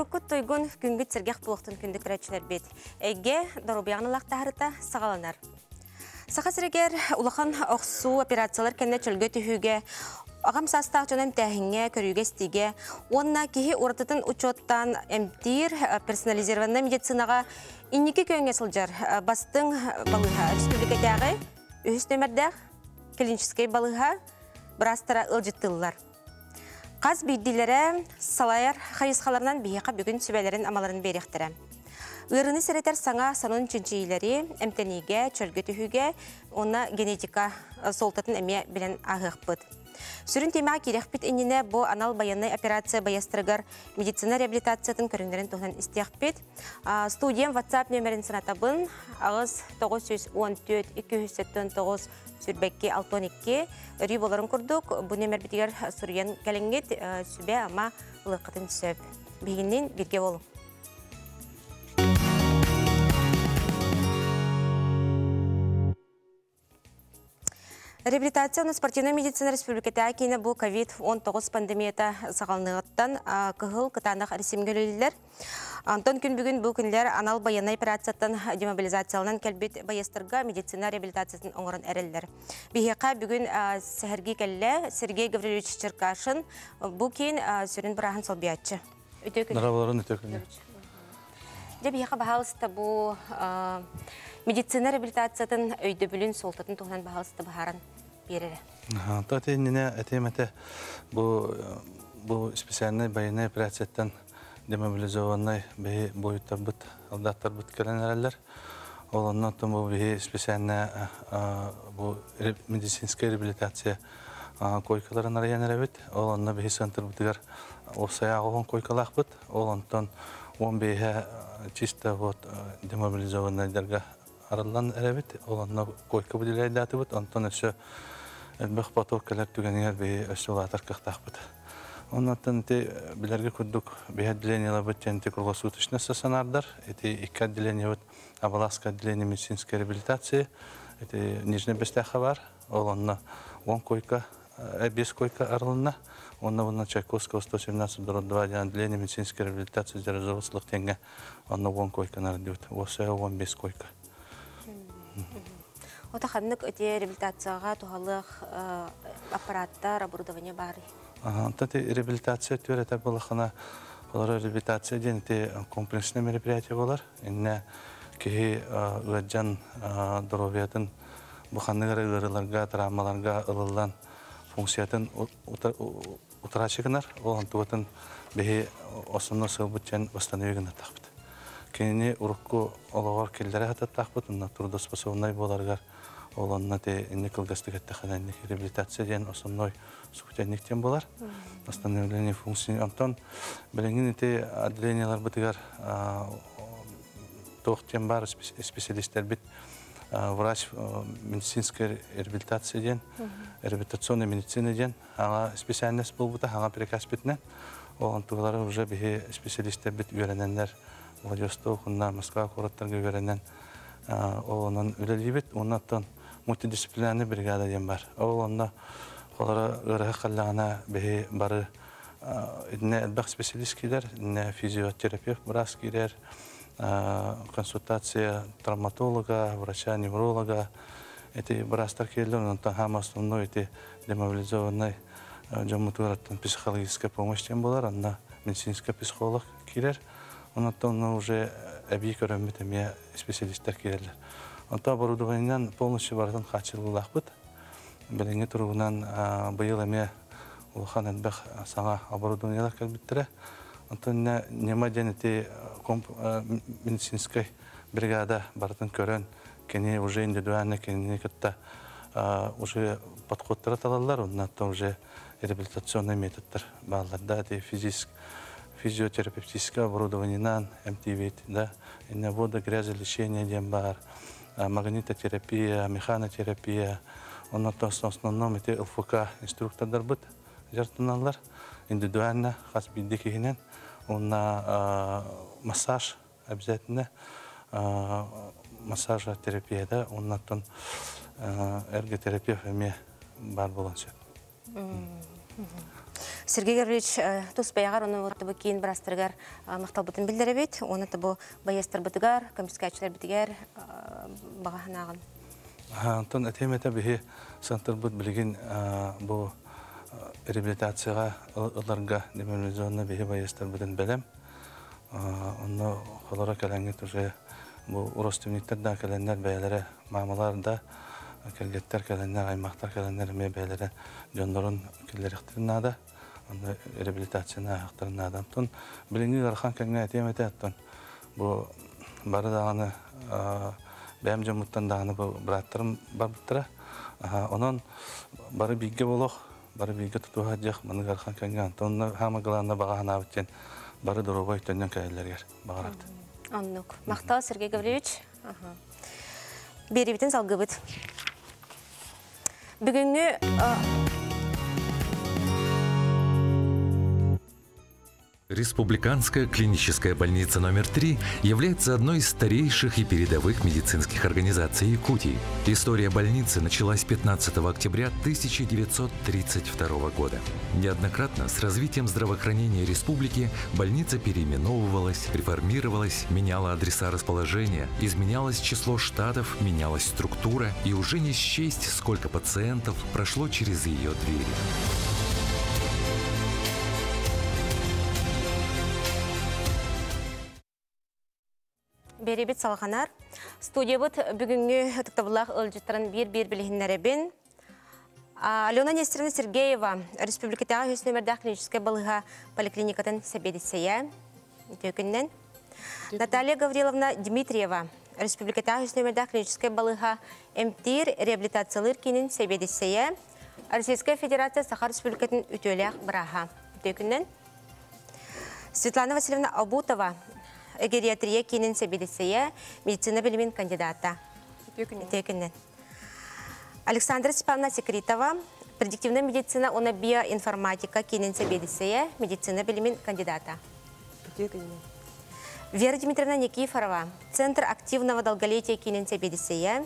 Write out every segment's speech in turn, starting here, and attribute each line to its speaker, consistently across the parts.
Speaker 1: Уруккут тойгун күнгүт сергех булуктун күндүк рәчилер бит. Эге дорубяғнылақ тахырыта сағаланар. Сақа сірегер улахан оқсу операциялар кәнне чөлгө түхүүге Ағам састақ жонам тәхіңе, көріге стиге, онна кихи ұртытын учеттан әмтир персонализированный медицинаға инники көнге сылжар бастың балыға республикадағы үхіс нөмірдәқ клинический балыға бірастыра ылжыттылылар. Қаз бейділері салайар хайысқаларынан бейеқа бүгін сүбәлерін амаларын беректірі. Үріні сәретер саңа санын чүнчейлері әмтәнеге, чөлгі түхіге, оны генетика солтатын әме білен ағық бұд. Сүрін темаға керек бит инене бұ анал баянный операция баястырыгар медицина реабилитациятын көріңдерін тұғынан істеқ бит. Студиям WhatsApp нөмерін сынатабын, ағыз 914-279 сүрбәкке 62 үрі боларын күрдік. Бұ нөмер бітігер сүрген кәлінгет сүбе ама ұлыққытын сөп. Бегіннен бірге болу. Реабилитацияны спортивная медицина республиката кейіні бұл COVID-19 пандемията сағалнығыттан кығыл кытанық ресімгелілер. Антон күн бүгін бұл күнлер анал баянай операциятын демобилизациялынан кәлбет баястырға медицина реабилитациясын оңырын әрелдер. Бейхеқа бүгін сәрге кәлі Сергей Гаврилович Черкашин бұл кейін сүрін бірағын солбиятчы.
Speaker 2: Нраваларын өтекіне.
Speaker 1: Деп бейхеқа бағалысты бұл медицина реабилитациятын өйді бүлін солтатын туғынан бағалысты бағарын берері.
Speaker 2: Тати нене әтемәте бұл специальный баянай операцияттан демобилизованный бейі бойыттар бұт, алдаттар бұт кәрен әрәлер. Ол оннан тұн бұл бейі специальный бұл медицинская реабилитация койкаларын араян әрәбет. Ол онна бейі центр бұтығар осая ағуын койкалақ бұт. Ол онтан он бейі чисто вот демобилизованныйдарға арылан әрәбет. Ол онна койка бұдылай даты бұт. Әлбәқ түгенігер бейі өсі олатар қықтақ бұт. Оннан те билерге күрдүк бе отделениялар бут тенте круглосуточно стационардар. Эти икки отделение вот Абаласское отделение медицинской реабилитации. Это Нижний Бестяха бар. Ол онна 10 койка, 5 койка арылына. Онна Чайковского 117 дород 2 отделение медицинской реабилитации за взрослых тенге. 10 койка нардют. Осе 15 койка.
Speaker 1: Ота ханнык өте реабилитацияға туғалық аппараттар, оборудование бар.
Speaker 2: Тати реабилитация түрәтә булахына олар реабилитация ден те комплексный мероприятие болар. Инне кеһи үәҗән здоровьятын буханныгар ырыларга, травмаларга ылылан функциятын утырачыгынар. Ол антуатын беһи осынны сылбытчан восстановигына тахбыт. Кені урукку ологор келләре хата тахбыт, онна трудоспособный боларгар олонна те никл гастыгаттахананник реабилитация ден основной сухтянниктен болар. Восстановление функции Антон белеңин те отделениялар бытыгар тохтен бар специалисттер бит врач медицинской реабилитация ден реабилитационная медицина ден ага специальность был бута ага приказ битне ол антугалары уже бихи специалисттер бит үйрененлер Владивосток, Москва, кураттарга үйренен олонан үлелибит, оннаттан мультидисциплинарный бригада ден бар. Ол онна олара ырыхы қаллағана бейі бары инне әлбәқ специалист кейдер, инне физиотерапевт біраз кейдер, консультация травматолога, врача, невролога, эти бірастар кейдер, онтан хам основной эти демобилизованный жомутураттан психологическая помощь болар, анна медицинский психолог кейдер, онтан уже әбей көрәмет әме специалисттер кейдерлер. Онта оборудованиянан полностью баратын қачылылақ бұд. Біліңе тұрғынан бұйыл әме улахан әнбәқ саңа оборудованиялар кәлбіттірі. Онта нема жәнеті медицинской бригада баратын көрін, кені уже индивидуально, кені кітті уже подходтары талалар, оннатта уже реабилитационный методтар бағаларда, физиотерапевтическое оборудованиянан, МТВ, да, инне вода, грязолечение ден бар, магнитотерапия, механотерапия, оннан основном эти ЛФК инструктордар быт, жартыналар, индивидуально, хас кейінен, онна массаж обязательно, массаж терапияда, оннан эрготерапия әме бар сөйт.
Speaker 1: Сергей Гаврилович туспаягар оны вот бу кийин брастыргар мактал бутын билдеребит. Оны табу баястар бутыгар, комиссиячылар битигер баганагын.
Speaker 2: Антон этемете бихи сантыр бут билген бу реабилитацияга ыларга демемизонна бихи баястар бутын белем. Онно холора калаңгы уже бу уростумниктер да календар бәяләре мамалар да кергеттер календар аймактар календар ме бәяләре жондорун киллерихтернада онно реабилитацияна ахтарнадан тон. Билинги дархан кеңе этемете аттон. Бу бары даганы бәм жомуттан даганы бу браттарым бар буттара онон бары бигге болох бары бигге тутуга жак маны гархан кеңе антонна хама гланна багана битен бары дорогой төннөн кайлергер багаракты
Speaker 1: Аннук. Мақтал Сергей Гаврилович. Беребитин салгыбыт. Бүгүнгү
Speaker 3: Республиканская клиническая больница номер 3 является одной из старейших и передовых медицинских организаций Якутии. История больницы началась 15 октября 1932 года. Неоднократно с развитием здравоохранения республики больница переименовывалась, реформировалась, меняла адреса расположения, изменялось число штатов, менялась структура и уже не счесть, сколько пациентов прошло через ее двери.
Speaker 1: Беребит салғанар. Студиябыт бүгінгі тұқтабылақ ылжыттарын бір-бір білігінлеребін. Алена Нестеровна Сергеева, Республикатағы хүс нөмірді клиническая балыға поликлиникатын сәбедісея. Төкіннен. Наталья Гавриловна Дмитриева, Республикатағы хүс нөмірді клиническая балыға МТИР реабилитациялыр кейінін сәбедісея. Российская Федерация Сахар Республикатын үтөләқ бұраға. Төкіннен. Светлана Васильевна Абутова, гериатрия сәбедісея медицина білімін кандидата. Төкіннен. Александра Степановна Секретова, предиктивная медицина, она биоинформатика, сәбедісея медицина білімін кандидата. Вера Дмитриевна Никифорова, Центр активного долголетия сәбедісея,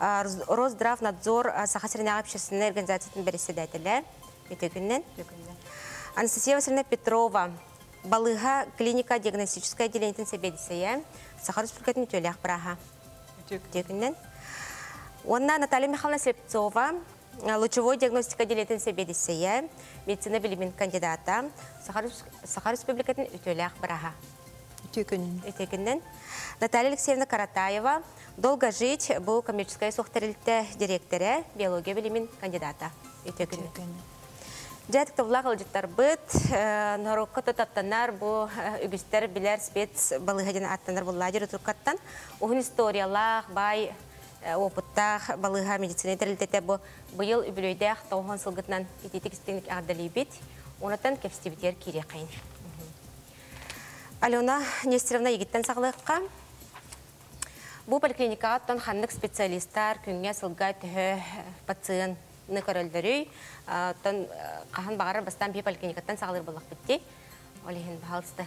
Speaker 1: Росздравнадзор Сахасырнағы общественной организацияның председателі. Төкіннен. Анастасия Васильевна Петрова, Балыға клиника диагностическая отделениетін себедісея, Сахар Республикатын төләқ бұраға. Дегінен. Онна Наталья Михайловна Слепцова, лучевой диагностика отделениетін себедісея, медицина білімін кандидата, Сахар Республикатын төләқ бұраға. Дегінен. Наталья Алексеевна Каратаева, долго жить, бұл коммерческая сухтарилті директоры, биология білімін кандидата. Дегінен. Жәдік тавлақ алжыттар бұд, нарокқа тұтаттанар бұл үгістер білер спец балыға аттанар бұл ладер ұтырқаттан. Оғын историялақ, бай опыттақ балыға медицина тәрілтеті бұл бұйыл үбілөйдәқ тауған сылғытнан ететік істенік ағдали бет, онаттан кәпстебетер кере қайын. Алена Нестеровна егіттен сағылыққа. Бұл поликлиникаға тон ханнық специалисттар күнге сылға түхі пациент ныкарөлдөрүй тон кахан багара бастан би поликлиникаттан сагалыр болак битти олихин бахалсты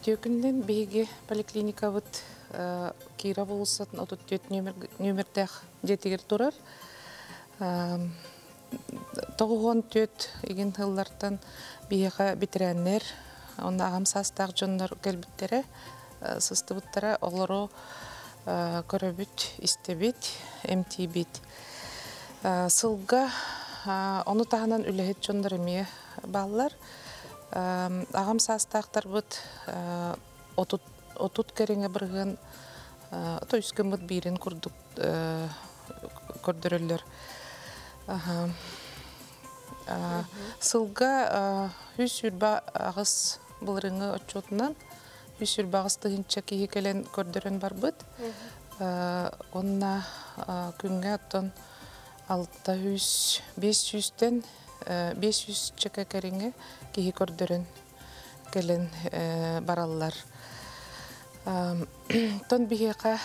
Speaker 4: Төкінден бейге поликлиника бұд кира болысатын отут төт нөмірдәқ жетігер тұрар. Тоғуған төт еген ғыллартан бейге бітірәннер, онда ағам састақ жондар кәлбіттері, сысты бұттара олару көрөбіт, истебіт, эмтибит. Сылға оны тағынан үләхет жондар еме баллар. Ағам састақтар бұд отут кәріңе бірген тойскін бұд бейрін көрдірілер. Сылға үс үрба ағыз бұлырыңы отчетынан үс үрба ағыз тұхынча кейі кәлен көрдірін бар бұд. Онна күнге аттан алта бес үстен бес үс чека кәріңе кейі көрдірін кәлен бараллар. Тон бігеқа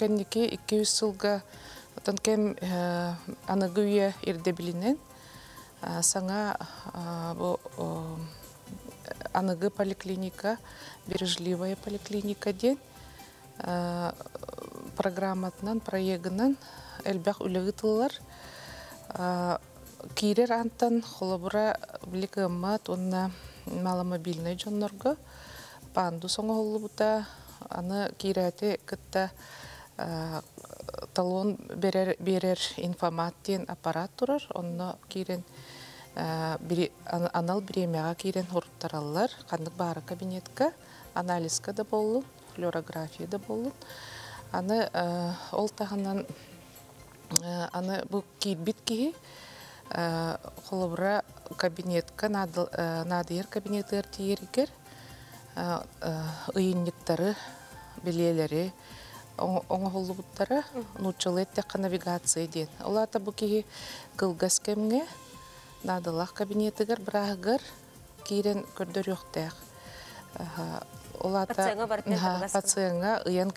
Speaker 4: кәннеке 200 сылға тон білінен саңа анығы поликлиника, бережливая поликлиника ден программатынан, проегінен әлбәқ үлігі тылылар кирер антан холобура билик ыммат онна маломобильный жоннорго панду соңо холлубута аны кирәте кытта а, талон берер берер информат диен аппарат турар. Онно кирен а, бири- ан- анал биремяга кирен хуруттараллар кандык баары кабинетка анализка да боллун флюорография да боллун. Аны а, ол тагынан Э, аны бу киирбит киһи э, холобура кабинетка э, надыйар кабинетыар тиеригер ыйынниктары билиэлери оңоһуллубуттара нучалыттакка навигация диэн. Олата бу киһи кылгас кемге надылах кабинетыгар быраагар киирен көрдөрүөхтээх. Олата
Speaker 1: Пациентга барып берер
Speaker 4: пациентга ыян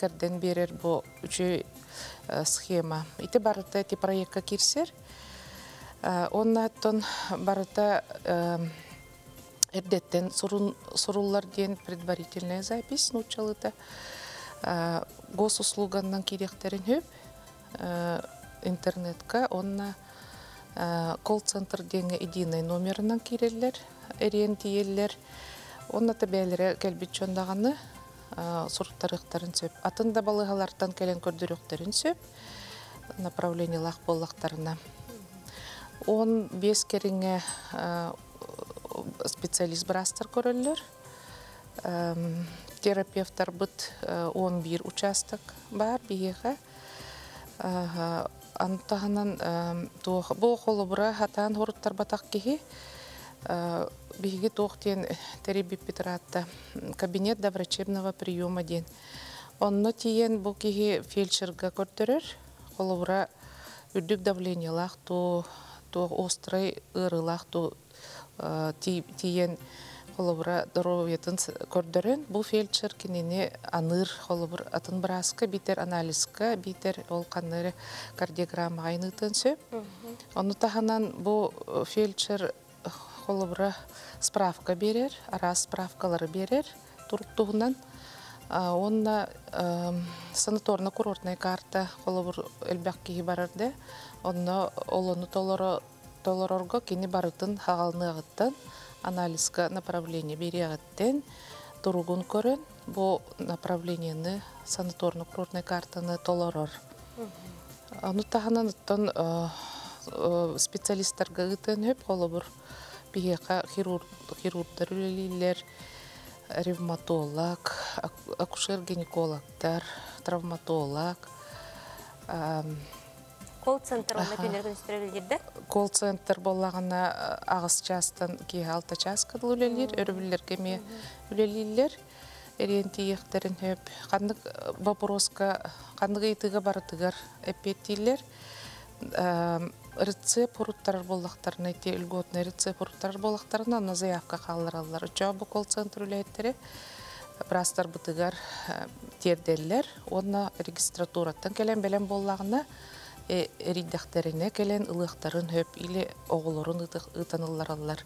Speaker 4: бу үчү э, схема. Ити барыта эти проектка кирсер Э, оннаттон барыта э, эрдеттен суруллар диен предварительная запись нучалыта. Госуслуганан киректерин хөп интернетка онна э, колл-центр деңе единый номерынан киреллер эриен тиеллер онна табелере келбит чондаганы суртарыктарын сөп. Атын да балыгалартан келен көрдүрүктерин сөп направление лах боллактарына. Он бес кериңе э, специалист Эм, терапевттар быт э, 11 участок бар биеге. Антаһанан туох бу холобура хатаан хоруттар батак киһи. э, биһиги туох тиен териби петратта. Кабинет до врачебного приема диен онно тиен бу киһи фельдшерга көрдөрөр холобура үрдүк давлениялах ту ту острый ырылах ту э, ти- тиен холобура здоровьетін көрдөрөн бу фельдшер кинини аныр холобур атын браска битер анализка битер ол каныры кардиограмма айнытын сөп ону таханан бу э, фельдшер э, холобура справка берер арас справкалары берер. Туруктугунан А, онна санаторно курортная карта холобур элбек киһи барарда онно олону толоро толорорго кини барытын хагалныагыттан анализга направление бериагыттен туругун көрөн бу направлениени санаторно курортная картаны толорор. Ону таханан оттон э, э, специалисттарга ытын хөп холобур биһиэка хирург хирургдар үлелииллер ревматолог ак- акушер-гинекологтар травматолог
Speaker 1: Колл-центр онна күнер күнстөрөлүрдө.
Speaker 4: колл-центр боллагана агыс частан ки алта час кылылылыр өрүбүллерге ме үлелилер эрен тиехтерин хөп кандык э, вопроска кандык ыйтыга барытыгар эпеттилер рецепт уруттар боллактарына те льготный рецепт уруттар на заявка калдыралар. Уча бу колл-центр үлеттери брастар бытыгар э, терделлер онна регистратураттан келен белен боллагына эриддахтерине келен ылыктарын хөп или оголорун ытанылларалар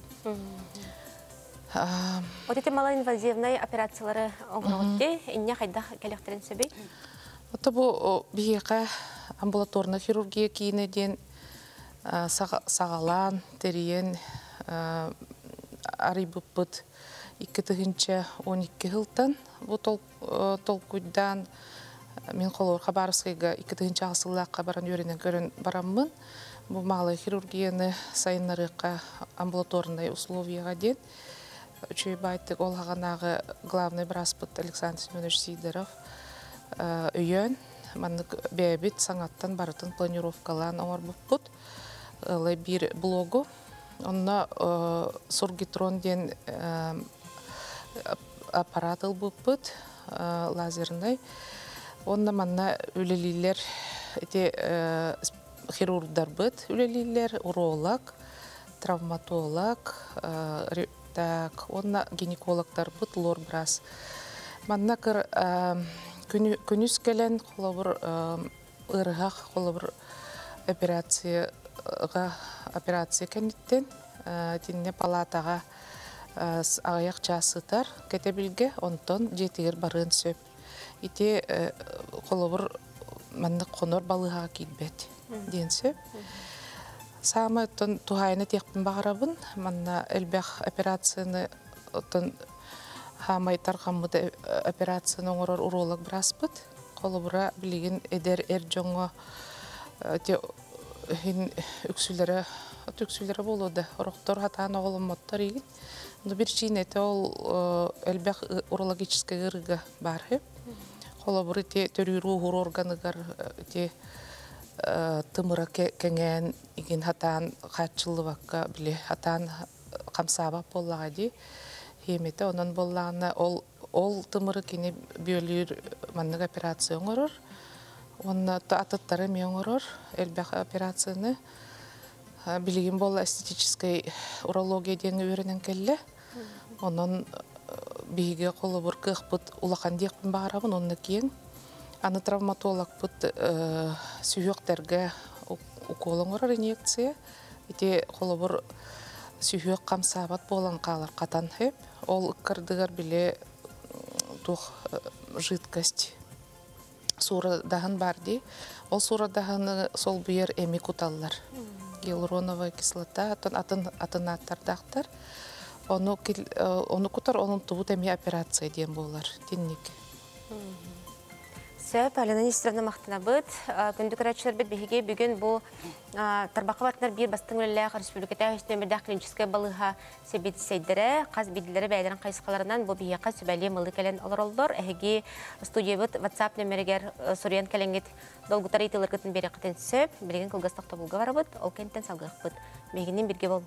Speaker 1: Вот эти малоинвазивный операциялары оңгоротте, инне хайда келектерин сөбей.
Speaker 4: Бу биһиэхэ амбулаторна хирургия киине диэн а, сага- сагалаан териен а, арыйбыппыт икки тыгынча он икки хылтан бу тол- э, мен хабаровскайга икки тыгынча асыллаакка баран үйренен көрөн бараммын. Бу малый хирургияны сайыннарыакка амбулаторный условияга диэн үчөй байтык ол главный браспыт Александр Семенович Сидоров э, үйөн. Маннык бэбит саңаттан барытын планировкалан бир блогу. Онно э, сургитрон ден э, ап- аппарат ылбыппыт э, лазерный. Онна манна үлелилер эти хирургдар быт үлелилер уролог травматолог так онна гинекологтар быт лор брас. Манна кыр күнү- күнүс келен холобур ырыгак холобур операцияга операция кенниттен э, тинне палатага э, с- аяк часытар кете билге онтон жетигер барын сөп. Ити э, холобур манны конор балыга килбет диен сөп. Самы тон тухайны текпин бағарабын, манна элбэх операцияны тон хамайтар хаммыды операцияны оңорор уролог. Қолы бұра білеген эдер эр жоңго те хин үксүлері болуды. Ороқтор хатан оғылым моттар егін. Но бір чейін әті ол элбэх урологический ырыга бар. Қолы бұры те төрүру хур органыгар те тымыра кеңен иген хатан хатчылыбакка биле хатан камсаба боллага ди хемете онон боллагына ол ол тымыры кини бөлүр маннык операция оңорор онна атыттары ме оңорор элбэх операцияны билигин бол эстетической урология деген үйренен келле онон биге колу бур кыхпыт улахан диекпин баарабын онны кийин аны травматолог бут сүйөктерге уколоңорор инъекция. Ити холобур сүйөк камсаабат болан каалар катан хеп ол ыккардыгар биле тух жидкость. Сурадахын бар ди ол сурадахыны сол бүйер эми куталлар. Гиалуроновая кислота атын атын ону ону кутар онун тубут эми операция диен болар тинник
Speaker 1: Сөп, Алена Нестеровна мақтына бұд. Күндік рәтшілер біт бігеге бүгін бұл тарбақы бартынар бір бастың өліләқ республиката үстен бірдәқ клиническая балыға себет сейдері, қаз бейділері бәйдерін қайсықаларынан бұл бігеға сөбәлі мылы кәлен олар олдыр. Әхеге студия бұд WhatsApp нөмірігер Суриян кәленгет долгутар етілер күтін бері қытын сөп, білген кылғастық тобылға бар бұд, ол кенттен салғық. Мегінен бірге бол.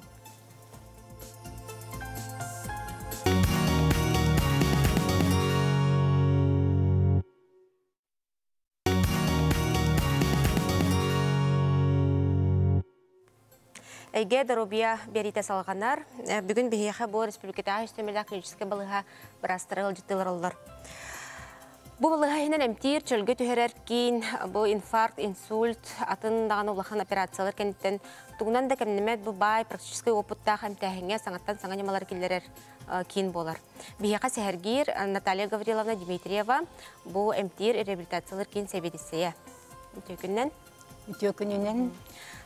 Speaker 1: Эге дорубия берите салганар. Бүгін бігеға бұл республиката үстемелі клинический балыға бірастыры ылжыттылар олар. Бұл балыға хенен әмтир, чөлгі түхерер кейін, бұл инфаркт, инсульт, атын даған улахан операциялар кенттен. Туғынан да кәмнемет бұл бай практический опыттақ әмтәхіңе саңаттан саңа немалар келерер кейін болар. Бігеға сәхәргер Наталья Гавриловна Дмитриева бұл әмтир реабилитациялар кейін сәбедісея. Төкіннен?
Speaker 5: Төкінінен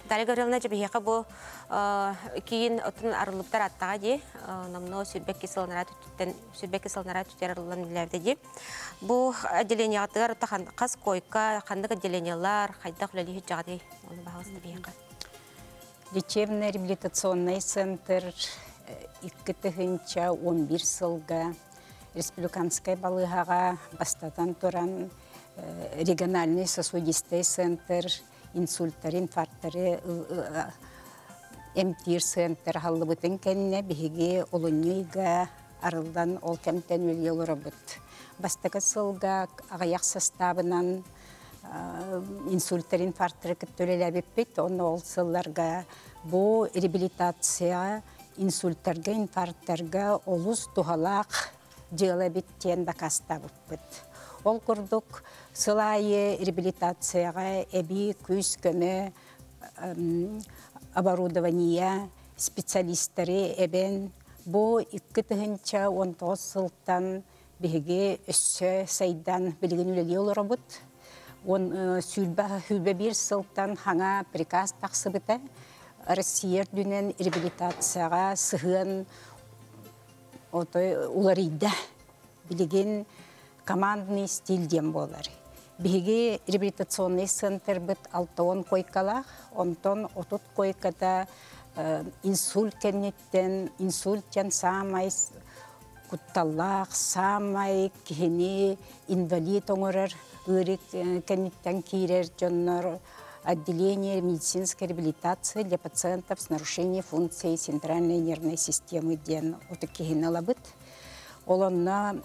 Speaker 1: Дарья Гавриловна жабияқа бұл кейін отын арылыптар аттаға де, намно сүрбек кесілінара түттер арылын білерді де. Бұл отделение аттығар қас койка, қандық отделениялар, қайдақ үләлі хүт жағады, оны бағалысты бияқа.
Speaker 5: лечебно-реабилитационный центр икки тыгынча 11 сылга республиканская балыгаға бастатан туран региональный сосудистый центр инсульттар, инфаркттары эмтир центр халлыбытын кенне биһиги олуньюйга арылдан ол кемтен үлелоробут. Бастакы сылга агаяк составынан инсульттар, инфаркттары көттөлеләбиппит, оны ол сылларга бу реабилитация инсульттарга, инфаркттарга олус тухалак жыылабиттен бакастабыппыт. Ол курдук сылайы реабилитацияға эби күз көмө оборудование специалисттары эбен бу икки тыгынча 19 сылтан биһиги өссө сайдан билигин үлели олоробут. Он сүлбә хүлбә бир сылтан хаңа приказ тақсыбыта Россия дүнен реабилитацияға сыһын отой уларыйда билигин командный стильден болар. Биги реабилитационный центр бит алтон койкалах, онтон отут койкада инсульт кеннеттен, инсульттен самай кутталлах, самай кихини инвалид оңорар, ырик кеннеттен кирер жоннор отделение медицинской реабилитации для пациентов с нарушением функции центральной нервной системы ден. Вот такие налабыт. Олонна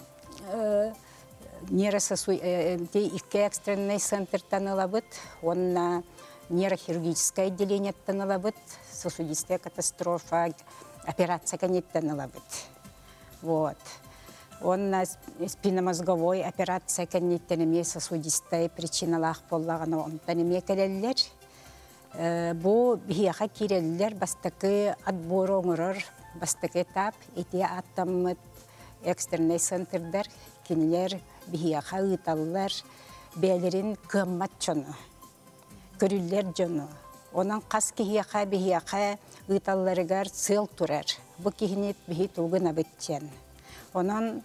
Speaker 5: нейрососу икки экстренный центр танылабыт, онна нейрохирургическое отделение танылабыт, сосудистая катастрофа, операция канет танылабыт. Вот. Онна спинномозговой операция канеттенеме сосудистай причиналах боллагана онтанеме келеллер. Бу бияха киреллер бастакы отбор оңырыр, бастакы этап, эти аттаммыт экстренный центрдар, кинилер бияха ыталлар, бәлерин кыммат жону, көрүллер жону. Онан қас кихияқа бихияқа ыталларыгар сыл турар. Бу кихинет бихи тугын абыттен. Онан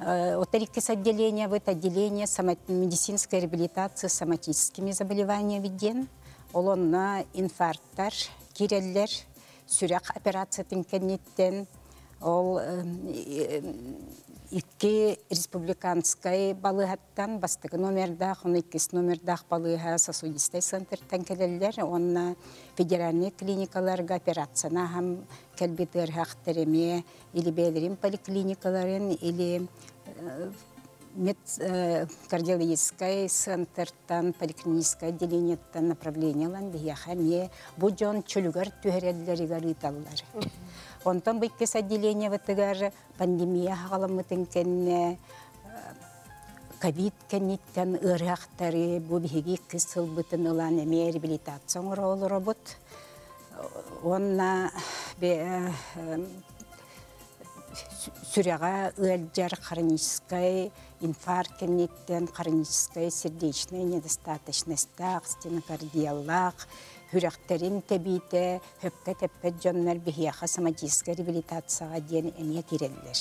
Speaker 5: Оторикис отделение, вот отделение сома- медицинской реабилитации соматическими заболеваниями виден. Олонна инфаркттар, киреллер, сүрек операциятын кеннеттен, ол икки республиканскай балыхаттан бастығы номердах, он иккис номердах балыха сосудистай центртан келелер, онна федеральный клиникаларга операцияна хам келбитер хақтареме, или бедрим поликлиникаларын, или э, мед э, кардиологический центртан поликлиническое отделениеттан направлениялан бияха ме бу жон чүлүгөр түһәрәлләригә риталлар. Онтан биккес отделение ватыгар пандемия хагаламытын кенне ковид кенниттен ырахтары бу биһиги кысыл бытын ылан эме реабилитация оролу робот. Онна бе сүряға өлжер хронической инфаркт кеннеттен хронической сердечная недостаточность стенокардияллах хүрәхтерин тебите хөпкә теппет жоннар бихияха соматическая реабилитацияға ден эме киреллер.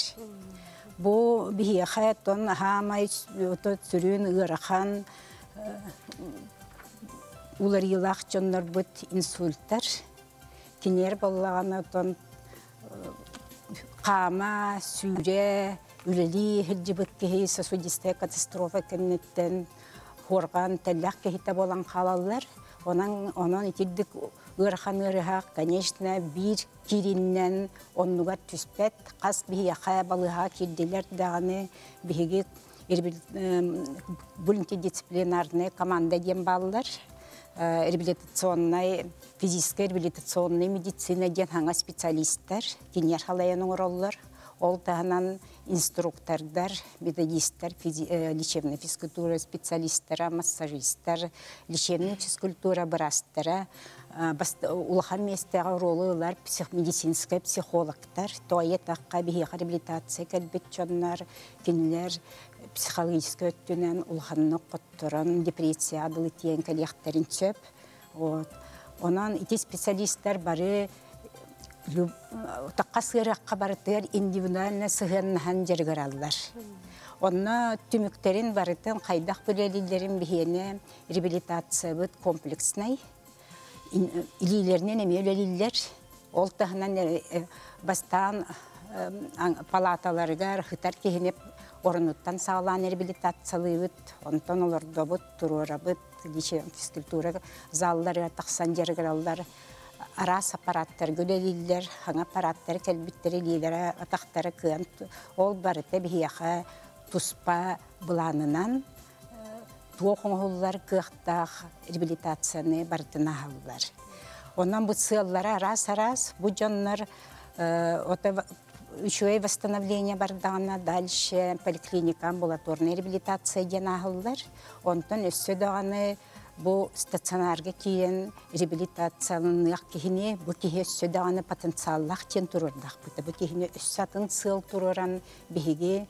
Speaker 5: Бу бихияха тон хамай ото сүрүн ырахан улар йылах жоннор бут инсульттар кинер боллаган тон қама, сүре, үлели хилжибык кеһи сосудистая катастрофа кеннеттен хорган теллах кехите болан халаллар. Онан онан итиддик ырхан ырыхак, конечно, бир кириннен оннуга түспет, қас бихи яхая балыха кирдилер дағаны бихиги мультидисциплинарный команда дем баллар. реабилитационной, физическая реабилитационная медицина ден специалисттер, кенер халаяның ороллар, ол тағынан инструктордар, методисттер, лечебная физкультура специалисттер, массажисттер, лечебная физкультура брастера, улахан местегі ролылар медицинская психологтар, тойе таққа бейхе реабилитация кәлбет жоннар, кенелер, психологический өттінен улханны қоттырын, депрессия адылы тиен кәлияқтарын сөп. Онан ити специалисттар бары таққа сыраққа барытыр индивидуально сығыннахан жергір алылар. Онна түміктерін барытын қайдақ бөлелілерін бігені реабилитация бұд комплекснай. Илилерінен әме өлелілер. Ол тағынан бастан палаталарыгар хытар кехінеп орынуттан сағалан реабилитациялыбыт, онтон олордобыт, турурабыт, физкультура заллары тақсан жергіраллар, арас аппараттар гөлелилер, хаңа аппараттар кәлбиттері лидері атақтары кыан, ол барыты бихияқа туспа бұланынан туоқоңғылар кықтақ реабилитацияны барытына халылар. Онан бұл сыаллары арас-арас, бұл жонлар еще и восстановление бардана, дальше поликлиника, амбулаторная реабилитация денағылар. Онтон өссө дағаны бұл стационарға кейін реабилитациялынық кейіне бұл кейі өссө дағаны потенциаллақ тен тұрырдақ бұты. Бұл кейіне өссатын сыл тұрыран бігеге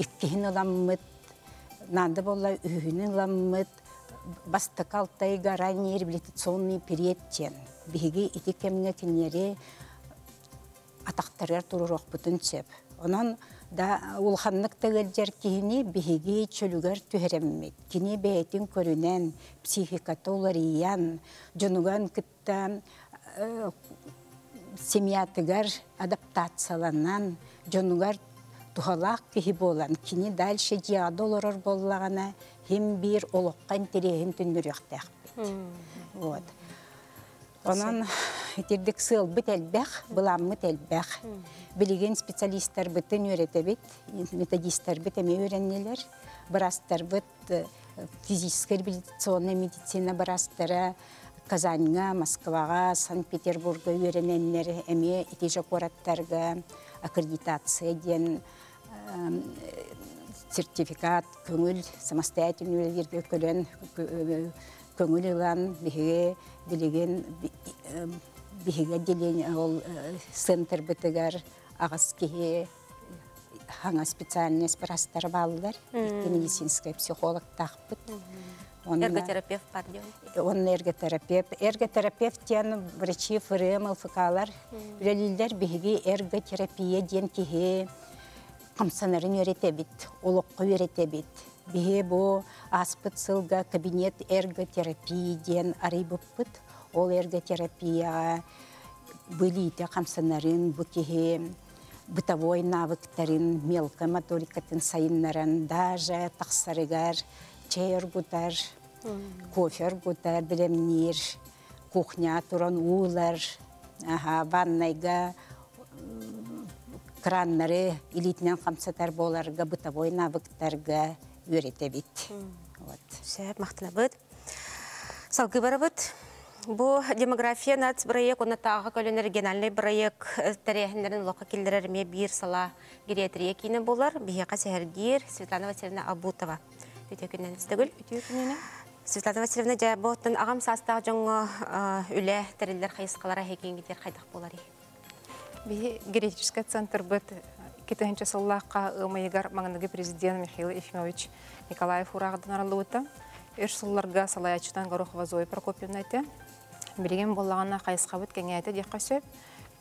Speaker 5: иккехін ыламмыт, нады болла үйіні ыламмыт, бастық алтай гарани реабилитационный период тен. Бігеге ити кеміне кенері атақтарар турурук бүтүн сөп. Онан да улханнык тегелжер кихини биһиги чөлүгөр түһэреммит. Кини бэйтин көрүнен психиката улариян, жонуган кытта семьятыгар адаптацияланан, жонугар тухалақ кихи болан. Кини дальше диады олорор боллагана хим бир олоққан терехин түндүрөктәк. Вот. Онан тирдик сыл бит элбэх, буламмы элбэх. Билеген специалисттар битен өретебит, методисттар бит эме өйрәннелер. Брастар бит физическая реабилитационная медицина брастара Казаньга, Москвага, Санкт-Петербурга өйрәненнер эме итеже кораттарга аккредитация ден сертификат, көңіл, самостоятельный өлерге көлен, көңіл илан, биһиге билеген биһиге делен ол центр битигер агас кихи хаңа специальность брастар балдар, медицинская психолог тахпыт.
Speaker 1: Эрготерапевт бар.
Speaker 5: Он эрготерапевт. Эрготерапевт тен врачи ФРМ, ЛФКлар үлелилер биһиги эрготерапия ден киһи камсанарын өретебит, олоққа өретебит. Биһи бу аспыт сылга кабинет эрготерапия ден арыйбыппыт. Ол эрготерапия былите камсанарын бу киһи бытовой навыктарын, мелкой моторикатын сайыннарын, даже тақсарыгар, чай ыргутар, кофе ыргутар, билемнир, кухня туран уулар, аха, ваннайга краннары илитнен камсатар боларга, бытовой навыктарга үйретебит. Вот.
Speaker 1: Сөп мақтанабыт. Салгы барабыт. Бу демография нац проект, оны тағы көлін региональный проект тәрехіндерін лоқа келдерерме бір сала гериатрия кейіні болар. Бияқа сәхәргер Светлана Васильевна Абутова. Өтекінен істігіл. Светлана Васильевна жа бұттын ағам састағы жоңы үлі тәрелер қайысқалара хекенгетер қайдақ болар.
Speaker 6: Би геретический центр быт китенче сыллаққа ымайгар маңындагы президент Михаил Ефимович Николаев урағыдан аралуыта. Эш сылларга салаячтан Горохова Зоя Прокопьевна айты. Билеген боллағана қайысқа бұт кәңәйті дек қасөп,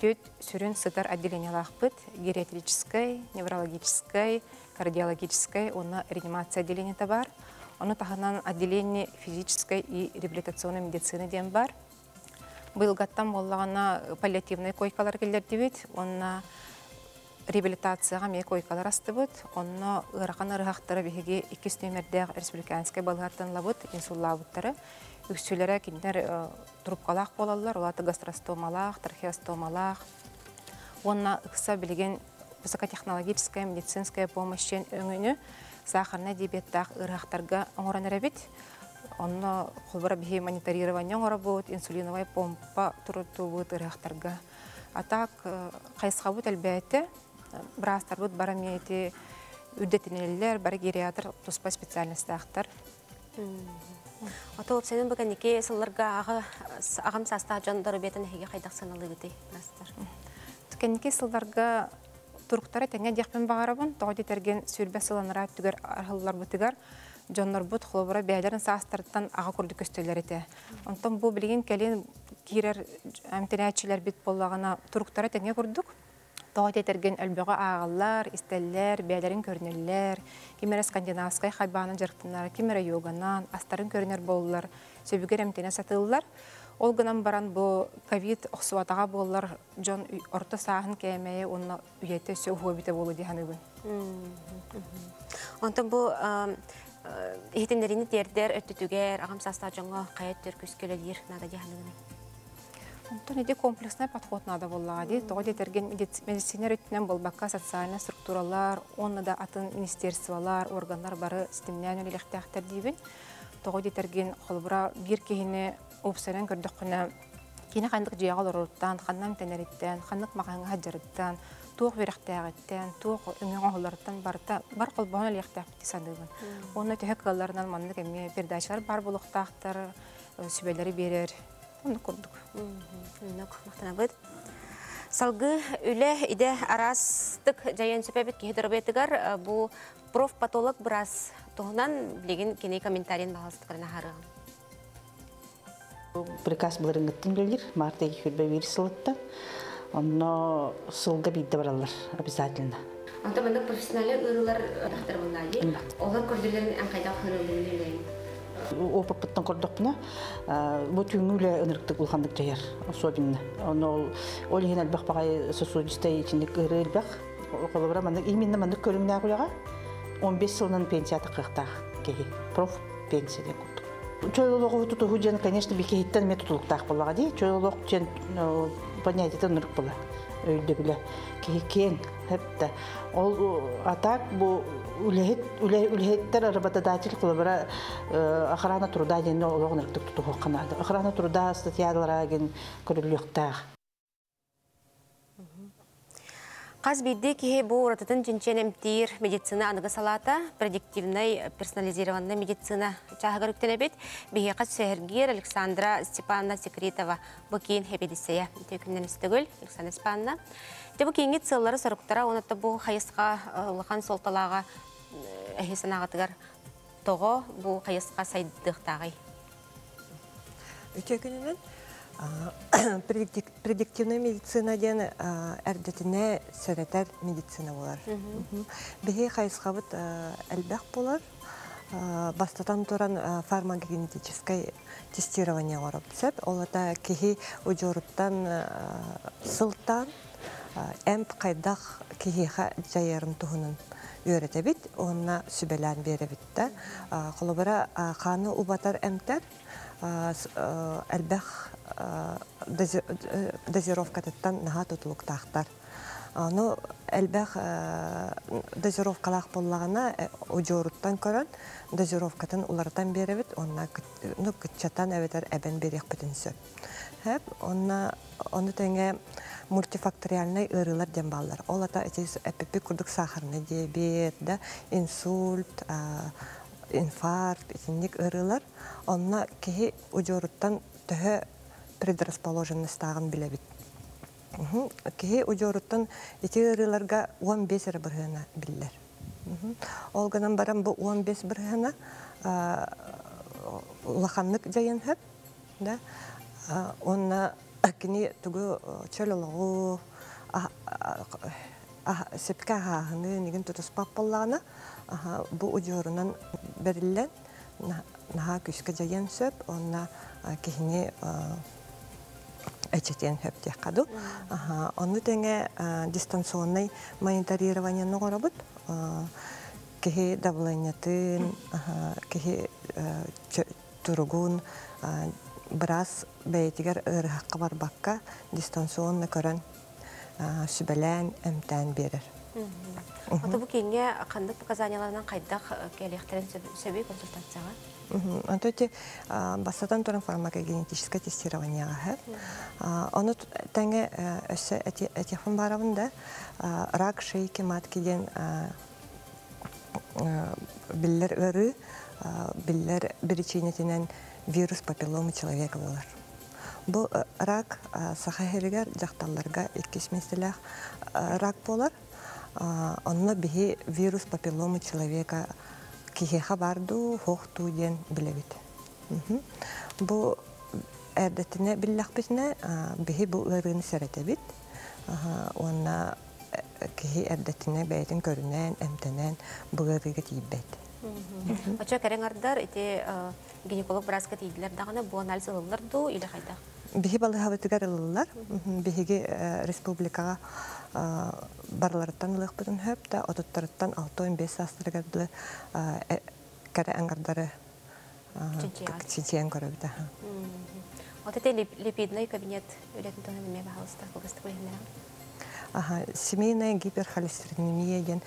Speaker 6: төт сүрін сытар отделениялақ бұт, гериатрической, неврологической, кардиологической, оны реанимация отделение бар. Оны тағынан отделение физической и реабилитационной медицины ден бар. Быйылгаттан боллағана паллиативный койкалар келдер дебет, онна реабилитацияға ме койкалар асты бұд, онна ырақан ырғақтары бігеге 200 нөмірдәғ республиканскай балғартын лабыд, инсуллабыттары, үксүлері кендер трубкалақ болалар, олаты гастростомалақ, трахеостомалақ, онна ықса білген высокотехнологическая медицинская помощь өңіні сахарна диабеттақ ырғақтарға оңыран әрәбет, Онно холбара бихи мониторирование оңора бут, инсулиновая помпа бут ырахтарга. А так кайсыга бут әлбәтте, брастар бут барамети үддетинеллер, бар гериатр, туспа специальностьтахтар.
Speaker 1: Ото сенен бүгін неке сылларға ағам саста жондар бетін хеге қайдақ саналы гыты.
Speaker 6: Түкенники сылларга туруктары теңе дияқпен бағарабын, тоғыды терген сүрбә сыланыра түгер архыллар бутыгар, жоннор бут холобура бәйләрен саастырттан ага күрдү көстөлөр ите. Онтон бу билген келин кирер амтенәчиләр бит боллагана туруктары теңе күрдүк. Тоғыт етерген әлбіға ағалар, истеллер, бәлерін көрінерлер, кемері скандинавскай хайбанын жарықтынар, кемері йоганан, астарын көрінер болылар, сөбігер әмтене сатылылар. Ол гынан баран бұл ковид оқсуатаға болылар, жон орта сағын кәмейі, оны үйеті сө хуабите болу дейханы бұл.
Speaker 1: Онтон бу ихтендерини тердер өттүтүгер агам саста жоңго каяттер күскөлөлөр нада жаһанын.
Speaker 6: Онтон комплексный подход надо боллага ди. Тоҕо детерген медицина рүттүнен болбакка социальный структуралар, онны да атын министерстволар, органдар бары системнен үлелехтәхтер дибин. Тоҕо детерген холбура бир кихини опсарен көрдөх күнә кини кандык жыягал оруттан, ханнам тенериттен, ханнык маханга хаджарыттан, туох верехтәгеттен, туох үңөң оһоллардан барта бар колбоон лехтәхти сандыгын. Онны төһө кылларынан маннык эми передачалар бар булуктаахтар, сүбелери берер. Онны курдук.
Speaker 1: Мактанабыт. Салгы үле иде арастык жайын сөпәбит ки дөрбетигар бу профпатолог брас туһунан билеген кини комментарийин багыстыкарына харыгын.
Speaker 7: приказ онно сылга бидде баралар обязательно
Speaker 1: Ата мында профессиональ ырылар тахтар буллай. Олар көрдүлөрүн ан кайда хөрөлүнүн
Speaker 7: опыттан кордокпуна бу түңүле ынырыктык улхандык жаяр особенно оно ол хин албак багай сосудистай ичиндик ырылбак колобра мандык именно мандык көрүмнә кулага 15 сылынан пенсия такыкта кеги проф пенсия деп курдук. Чойлолого туту жен конечно бикеиттен ме тутулуктак болага ди. Чойлолог жен понятие ынырык була өйдө биле кең хепте ол атак бу үлехет үлехеттер работодатель кылыбыра охрана труда денологон ырыктык тутугу канады охрана труда статьялара ген көрүлүктаах
Speaker 1: Қаз бидде кеге бұл ұратытын жинчен эмтир медицина анығы салата, предиктивный персонализированный медицина. Чағығыр үктенебет, біге қаз сөхергер Александра Степановна Секретова бұл кейін хепедісея төкімнен істігіл, Александра Степановна. Бұл кейінгі цыллары сұрықтара, онытты бұл қайысқа ұлыған солталаға әхесін ағатығар тоҕо бу хайысқа сайдыктагы.
Speaker 8: Үтекінінен предиктивная медицина ден әрдетіне сәретер медицина болар. Беге қайысқабыт әлбәқ болар. Бастатан туран фармакогенетическое тестирование орып сөп. Олата кеһи ұжорыттан сылтан әмп қайдақ кеһиха жайырын туһунун үйрәтәбит, онна сүбәлән беребит та. Қолыбыра қаны убатар әмтәр, әлбәқ дозировкатыттан наға тутулук тақтар. Аны әлбәқ дозировкалақ боллағына ұжоруттан көрін, дозировкатын улардан беребит, онна күтчатан әветер әбен берек бітін сөп. Хэп, онна, оны тәңе мультифакториальный ырылар дем баллар. Ол ата этис эпипи курдук сахарный диабет, да, инсульт, инфаркт, итинник ырылар. Онна кихи ұжоруттан төһө предрасположенностагын билебит. Кихи ұжоруттан ити ырыларга 15 эрэ бырһына биллер. Ол гынан баран бу 15 бырһына лаханнык жайын хөп, да, онна кини тугу чөлөлөгү сепке хаахыны нигин тутуспап боллаана бу уджорунан бериллен наха күскө жайын сөп онна кихини эчетен хөп тияккаду ону теңе дистанционный мониторирование ногоробут кихи давлениятын кихи туругун біраз бәйтігер ырыхаққа барбаққа дистанционны көрін сүбәлән әмтән берер.
Speaker 1: Аты бу кеңе кандык показанияларынан кайдак келехтерен сөбүй консультацияга?
Speaker 8: Антон те басатан туран фармакогенетическое тестирование. Оны тәңе өсө этефон барабында рак шейки матки ден биллер ыры биллер причинетинен вирус папиллома человека болар. Бу рак сахахеригер жақталларга иккис меселях рак болар. Онна бихи вирус папиллома человека кихеха барду хохту ден билебит. Бу әрдетіне биллах битне бихи бу ырын сәретебит. Онна кихи әрдетіне бәйтін көрінен, әмтенен бу ырыга тийбет.
Speaker 1: Очо кәрен ардар ити гинеколог бразка тейдилер дагына бу анализ алылар ду или
Speaker 8: ылылар. Биһиги республикага барларыттан ылык бүтүн хөп та отуттарыттан 6-5 састырыгарды кәрі аңгардары чичиен көрөбүт.
Speaker 1: Вот это липидный кабинет.
Speaker 8: Семейная гиперхолестеринемия ген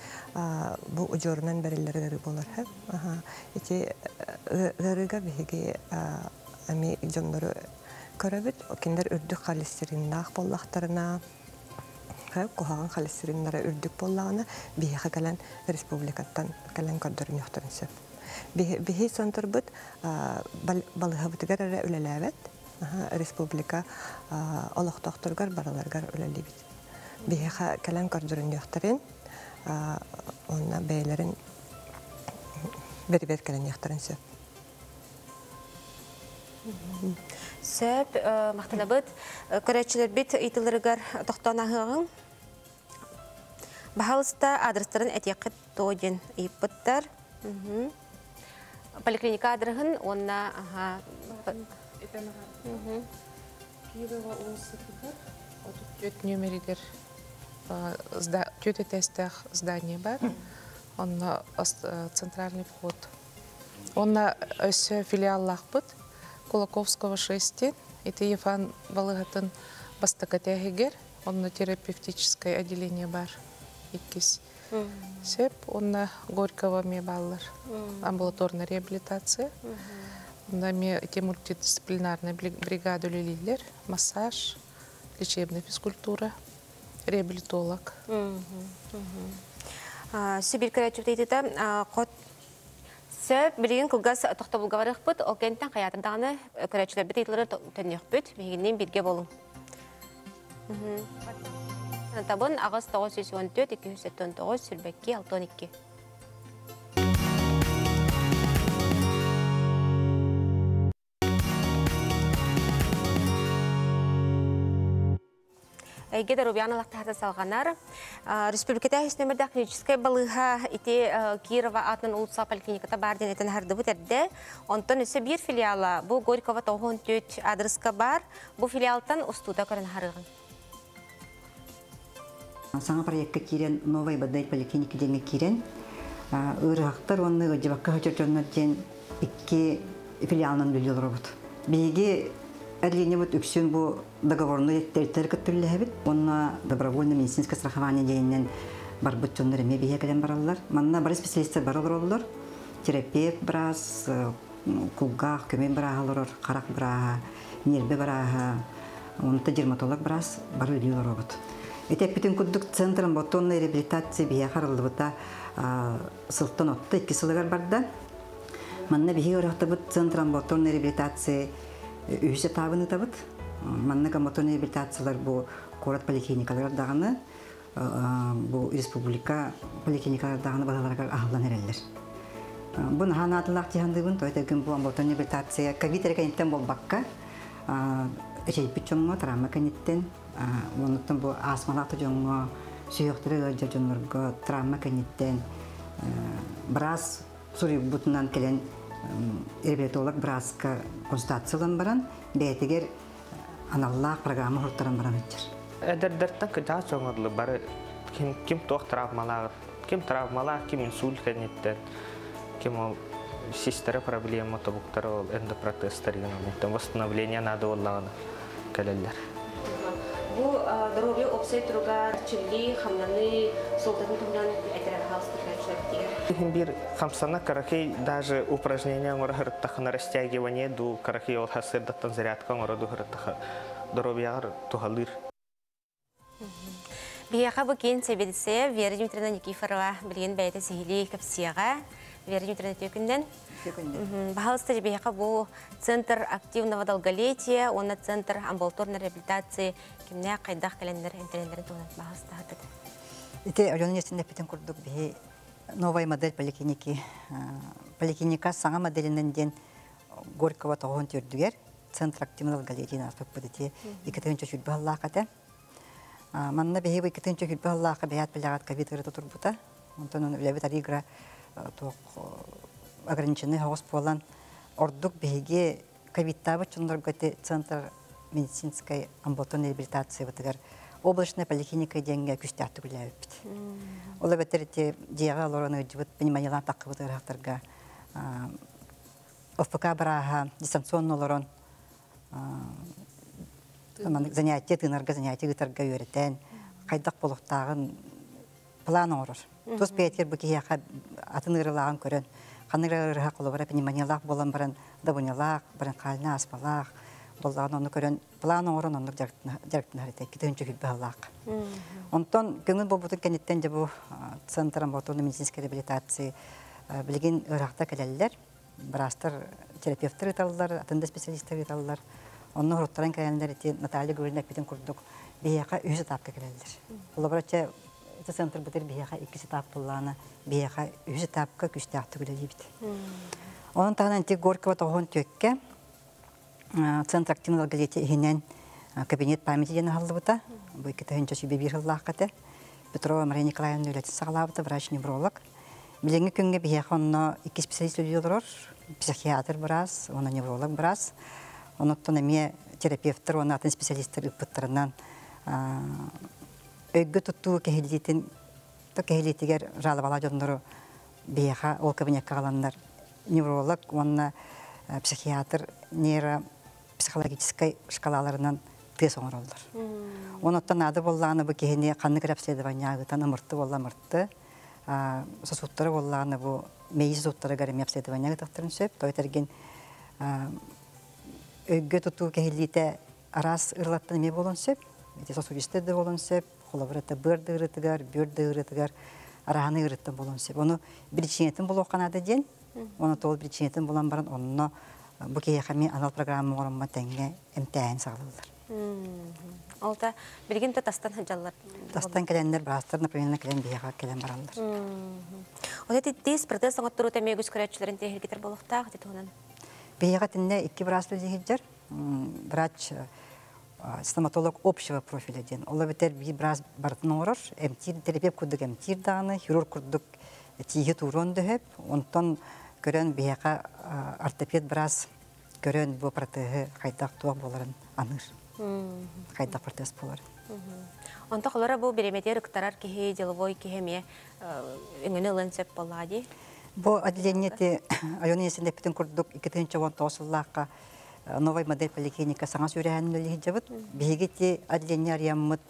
Speaker 8: бу ұжорынан бәрелері болар. Аха, эти ырыга биһиги ами жондору көрөбүт, киндер үрдүк холестериннах боллахтарына кухаган холестериннара үрдүк боллагына биһиха калан республикаттан калан көрдөрүн юхтарын сөп. Биһи сонторбут балыһабытыгар эрэ үлэлээбет, республика олохтохторгар бараларгар үлэлибит. Биһиха калан көрдөрүн юхтарын онна бәйләрен бер-бер калан юхтарын сөп.
Speaker 1: Сөп, мақтанабыт, көрәтшілер бит итілірігер тоқтанағығын. Бағалыста адрестарын әтеқіт тоген иппыттар. Поликлиника адрығын, онна...
Speaker 4: Киевова 18 Тет нөмеридер тет тестах здание бар. Онна центральный вход. Онна өсі филиаллах бұд. Кулаковского 6, это Ефан Балыгатын бастакатягигер, он на терапевтическое отделение бар, иккис. Сеп, он Горького ми баллар, амбулаторная реабилитация. На ми эти мультидисциплинарная бригада лилилер, массаж, лечебная физкультура, реабилитолог.
Speaker 1: Сибир көрәтшіп дейтеді, қот Сөп билигин кылгас тохтобулга барыхпыт, ол кенттен хаятындаганы көрәчүлөр бит ыйлары төннөхпүт, бигинен бирге болуң. Табын агыс 914 Эйге Дарубян алақтағыда салғанар. Республиката хүснемірді клиническая балыға ите Кирова атынан улуса поликлиниката бар бұт әрді. Онтан өсі бір филиала, бұл Горького 94 адреска бар. Бұл филиалтан ұстуда көрін харығын.
Speaker 9: Саңа проектка кирен новый бадай поликлиника денге кирен. Үрақтар оны жабаққа хөчөрчөннөр ден икки филиалынан әрлине вот үксен бу договорны еттертер көттүрләбит. Онна добровольно медицинское страхование денен бар бутчоннор эме бие келен баралар. Манна бар специалисттер бар олар. Терапевт брас, кулгах, көмен барагалар, карак барага, нербе барага, онта дерматолог брас бар бүлел робот. Эти бүтүн куддук центрын ботонный реабилитация бия харылыбыта сылтан отты икки сылыгар барда. Манна бихи орахта бут центрын ботонный реабилитация үйсе табыны табыт. Манна мотонный реабилитациялар бу город поликлиникалар даганы бу республика поликлиникалар даганы балаларга ахлан эрелер. Бун ханатылак тиһандыбын тойтагын бу мотонный реабилитация ковид эркенттен болбакка. Эчейпит чоңго травма кенеттен онуттан бу асмалаты жоңго сүйөктөрү өлжө жонорго травма кенеттен брас сури бутунан келен реабилитолог браска консультациялан баран бетигер аналлах программа хуртаран баран өтчер
Speaker 10: Эдердерттен кыжа соңырлы бары ким тох травмалар, ким травмалар, ким инсульт кенеттен, ким ол систера проблема тобуктар ол эндопротезтер генометтен восстановление надо оллагына келелер.
Speaker 1: Бу здоровье опсай чилли хамнаны халстыр
Speaker 10: Бир хамсана карахи даже упражнения хырттах на растягивание ду карахи ол хасырдаттан зарядка ngora ду хырттах здоровье тухалыр.
Speaker 1: Бұл кейін себедісе Вера Дмитриевна Никифорова білген бәйті сихили капсияға Вера Дмитриевна төкінден. Бағалысты бияқа бұл Центр активного долголетия, оны Центр амбулаторной реабилитации кемне қайдақ кәлендер интернеттерін туғынан бағалысты хатыды.
Speaker 9: Ите Алена Нестин петен курдук бихи новая модель поликлиники. Поликлиника саңа моделинен ден Горького тоғын түрдігер. Центр активного долголетия наспек будете. Икетен чөчүт бағалақаты. Манна бу икетен чөчүт бағалақы бәят білағат ковид ғыры турбута. Онтон он үләбет аригра тоқ ограниченный хоғыс болан ордук бихиге ковидтабы готе Центр медицинской амбулаторной реабилитации ватыгар облачная поликлиника деньги күстәтті күләбит. Ола бәтерете дияга лораны жибет пониманиялан таққы бутыр хақтарга. ОФПК бараха дистанционно лорон занятие тынарга занятие гытарга үйрәтән кайдак болохтагын план орыр. Тус пейтер бу кияка атын ырылаган көрөн. Канырыга колобара пониманиялак болан баран дабунялак, баран кална аспалак. Боллаган оны көрөн план орын оны директор харите китен чүгүл балак. Онтон көңүл болбутун кенеттен же бу центр амбулаторный медицинской реабилитации билген ыракта келелер. Брастар терапевттер италлар, атында специалисттер италлар. Онны хуруттаран келелер ити Наталья Гурина питен курдук. Бияка үз тапка келелер. Олабарача это центр бутер бияка икки тап булланы. Бияка үз тапка күстәкты гөлебит. Онун тагынан тик Горького тогон төккә Центр активного газете ихинен кабинет памяти ден халлыбыта. Бу икки тәһинчә сибе бир. Петрова Мария Николаевна үләт саглабыта, врач-невролог. Билеңге күнгө бия хонно икки специалист психиатр брас, оны невролог брас. Оноттон эме терапевттер, оны атын специалисттер ыппыттарынан өйгө туттуу кехилитин то кехилитигер жалобала жоннору бияха ол кабинетка каландар невролог, онна психиатр, нейро психологической шкалаларынан тез оңыролдар. Оноттан ады болланы бу кехине каннык обследование агытан ымыртты болла ымыртты. Сосуттары болланы бу мейіз суттары гарем обследование агытактарын сөп. Тойтерген өйгө тутуу кехилите арас ырлаттан ме болон сөп. Эти да болон сөп. Холобрата бырды ырытыгар, бюрды ырытыгар, араханы ырыттан болон сөп. Оны причинетін болу қанады ден. Оны тол причинетін болан баран онно бу кияхами анал программа оромма тәңге эмтәэн сагалылар.
Speaker 1: Олта тастан жаллар.
Speaker 9: Тастан келеннер брастар например келен бияга келен баралар.
Speaker 1: Ота тез протез соңоттуру темегүс көрәчләрен техникатер болохтак дит онан.
Speaker 9: Бияга тинне икки браслы дигидер. Врач стоматолог общего профиля ден. Ола бетер би браз бартын орор, эмтир терапевт курдук эмтир даны, хирург курдук тиги турон дөһөп, онтон көрөн бияка ортопед браз көрөн бу протеги кайдак туак боларын аныр. Кайдак протез болар.
Speaker 1: Онто холора бу береметер ыктарар кихи деловой кихеме өңөнө лансеп боллади.
Speaker 9: Бу отделениете айоны есінде бітін күрдік 2019 жыллаққа новой модель поликлиника саңа сүрәһәнен үлі жабыт. Биһиги ти отделение арияммыт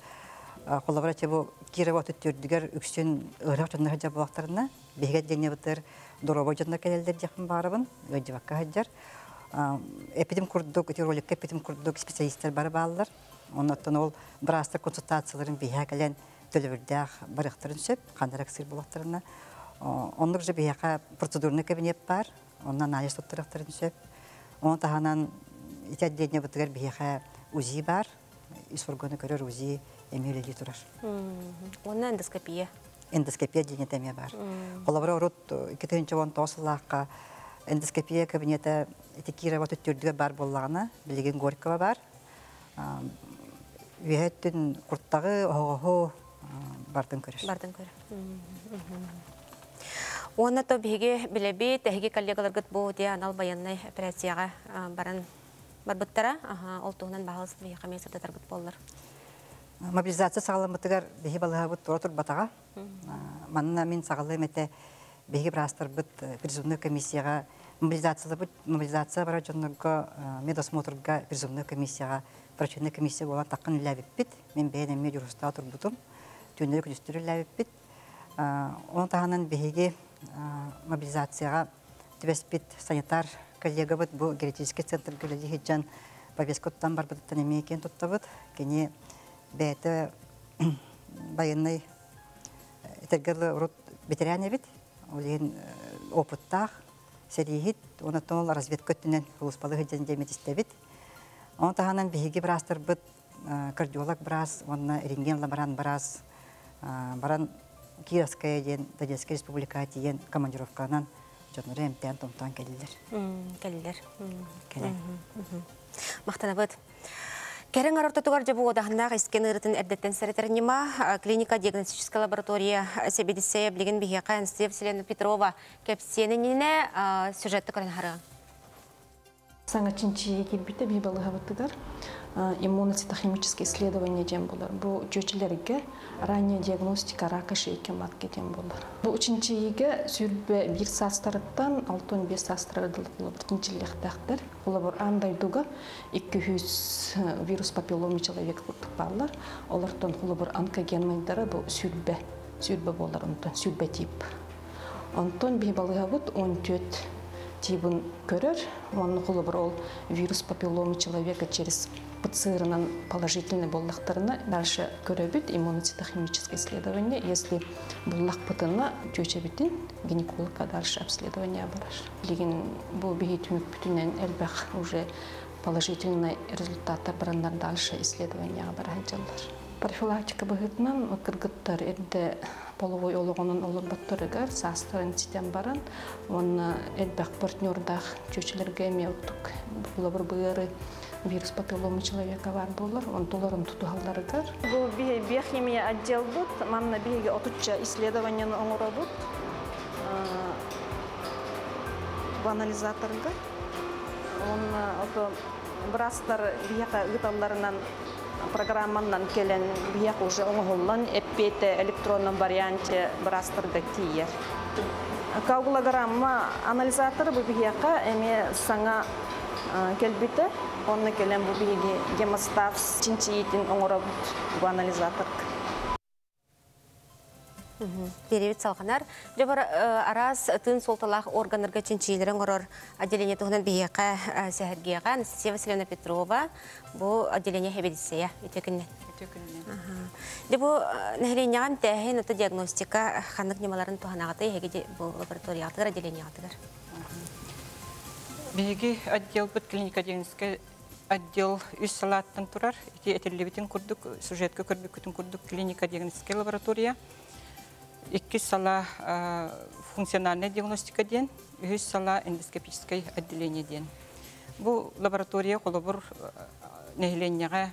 Speaker 9: коллаборация бу Кирова төттөрдүгөр үксүн ырак жонна жабы вактарына биһиги отделение бытыр доробой жонна келелдер жакын барыбын өҗбакка хаҗар. Эпидем курдук, эти роликка эпидем курдук специалисттер бар баллар. Оннан ол брастыр консультацияларын биһиги келен төлөбүрдәк барыктырын сөп, кандарак сыр булактарына. Онлық же бияқа процедурный кабинет бар, оннан анализ тоттырақтырын сөп. Он таханан ити отделение бутыгар бияқа УЗИ бар, исфоргоны көрөр УЗИ эмелели турар.
Speaker 1: Онна эндоскопия.
Speaker 9: Эндоскопия отделение теме бар. Колабора урут 2019 лаққа эндоскопия кабинеті Кирова төттөрдүгө бар боллағына, билеген Горького бар. Үйәттін құрттағы оғығы бардын көрір.
Speaker 1: Бардын көрөр. Онна то биһиги билеби тэһиги коллегаларгыт бу де анал баяннай операцияга а, баран барбыттара, аха, ол туһунан баһалыс биһига месерде тарбыт боллар.
Speaker 9: Мобилизация сағаламытыгар беги балыгабыт тура турбатага. Манна мин сагалым эте беги брастырбыт призывной комиссияга мобилизация бут мобилизация бара жоннорго медосмотрга призывной комиссияга врачебная комиссия болан такын ләбиппит. Мен бәйнем ме юруста турбутум. Төннөр күдүстүрү ләбиппит. Оны тағанан беги мобилизацияға түбеспит санитар коллега бут бу генетический центр гүлөди хиджан повесткоттан бар быттан эме экен туттабыт кени бәйті байынный этергерлы урут ветеран бит олен опыттах серихит онотон ол разведка өттүнен улуспалы хиджан деметистебит оны тағанан беги брастыр быт кардиолог брас онна рентген лаборант брас баран Кировская ден, Донецкая республика ден командировканан жоноры эмтен томтан келилер.
Speaker 1: Келилер.
Speaker 9: Келе.
Speaker 1: Мақтанабыт. Кәрін арортотугар жабу одағындағы искен ырытын әрдеттен сәрітерінима клиника диагностическая лаборатория себедісе білген бігеқа Анастасия Васильевна Петрова кәпсеніне сюжетті көрін хары.
Speaker 11: Саңачынчы келбіті бейбалы ғабыттыдар иммуноцитохимические исследования дем болар. Бу жөчелерге ранняя диагностика рака шейки матки дем болар. Бу учинчиге сүрбе бир састарыттан алтын бес састырыдыл болар. Тинчилектактар. Олар андай дуга 200 вирус папилломи человек буттук балар. Олартон холобор онкоген майдары бу сүрбе. Сүрбе болар онтон сүрбе тип. Онтон бейбалыға бұд 14 тибін көрер. Оны холобор ол вирус папилломи человека через ПЦРнан положительный боллақтарына дальше көрөбүт иммуноцитохимическое исследование. Если боллақ пытына чөчебитин гинекологка дальше обследование барар. Леген бұл биги түмік бүтінен әлбәқ уже положительный результаттар барандар дальше исследование барар жалар. Профилактика быгытынан кыргыттар эрде половой ологонун олор баттырыгар састырын ситен баран. Оны элбәк партнердах чөчелерге меуттук. Булабыр быгыры вирус папиллома человека бар болар, он долларын туту халдарыгар.
Speaker 12: Бу биохимия отдел бут, манна биге отуча исследование оңора бут. В анализаторга. Он ото брастар бияка гыталларынан программанан келен бияк уже оңоллан эппете электронном варианте брастырга тиер. Кауглаграмма анализатор бу бияка эме саңа келбите онны келен бу биги гемостав чинчиитин оңоробут бу анализатор.
Speaker 1: Перевет салғанар. Жабар арас тын солталақ органырға чинчилерін ғырыр отделение тұғынан бейеқа сәхіргеға Анастасия Васильевна Петрова бұл отделение хебедісея өтекіннен. Де бұл нәхіленеған тәхен ұты диагностика қанық немаларын тұғанағыты егеде бұл лабораториятығыр отделениятығыр.
Speaker 13: Биги отдел бит клиника диагностика отдел үс салаттан турар. Этерлебитин курдук, сюжетка көрбүкүтүн курдук клиника диагностика лаборатория. Икки сала функциональная диагностика ден, үс сала эндоскопическое отделение ден. Лаборатория колобур нехиленняга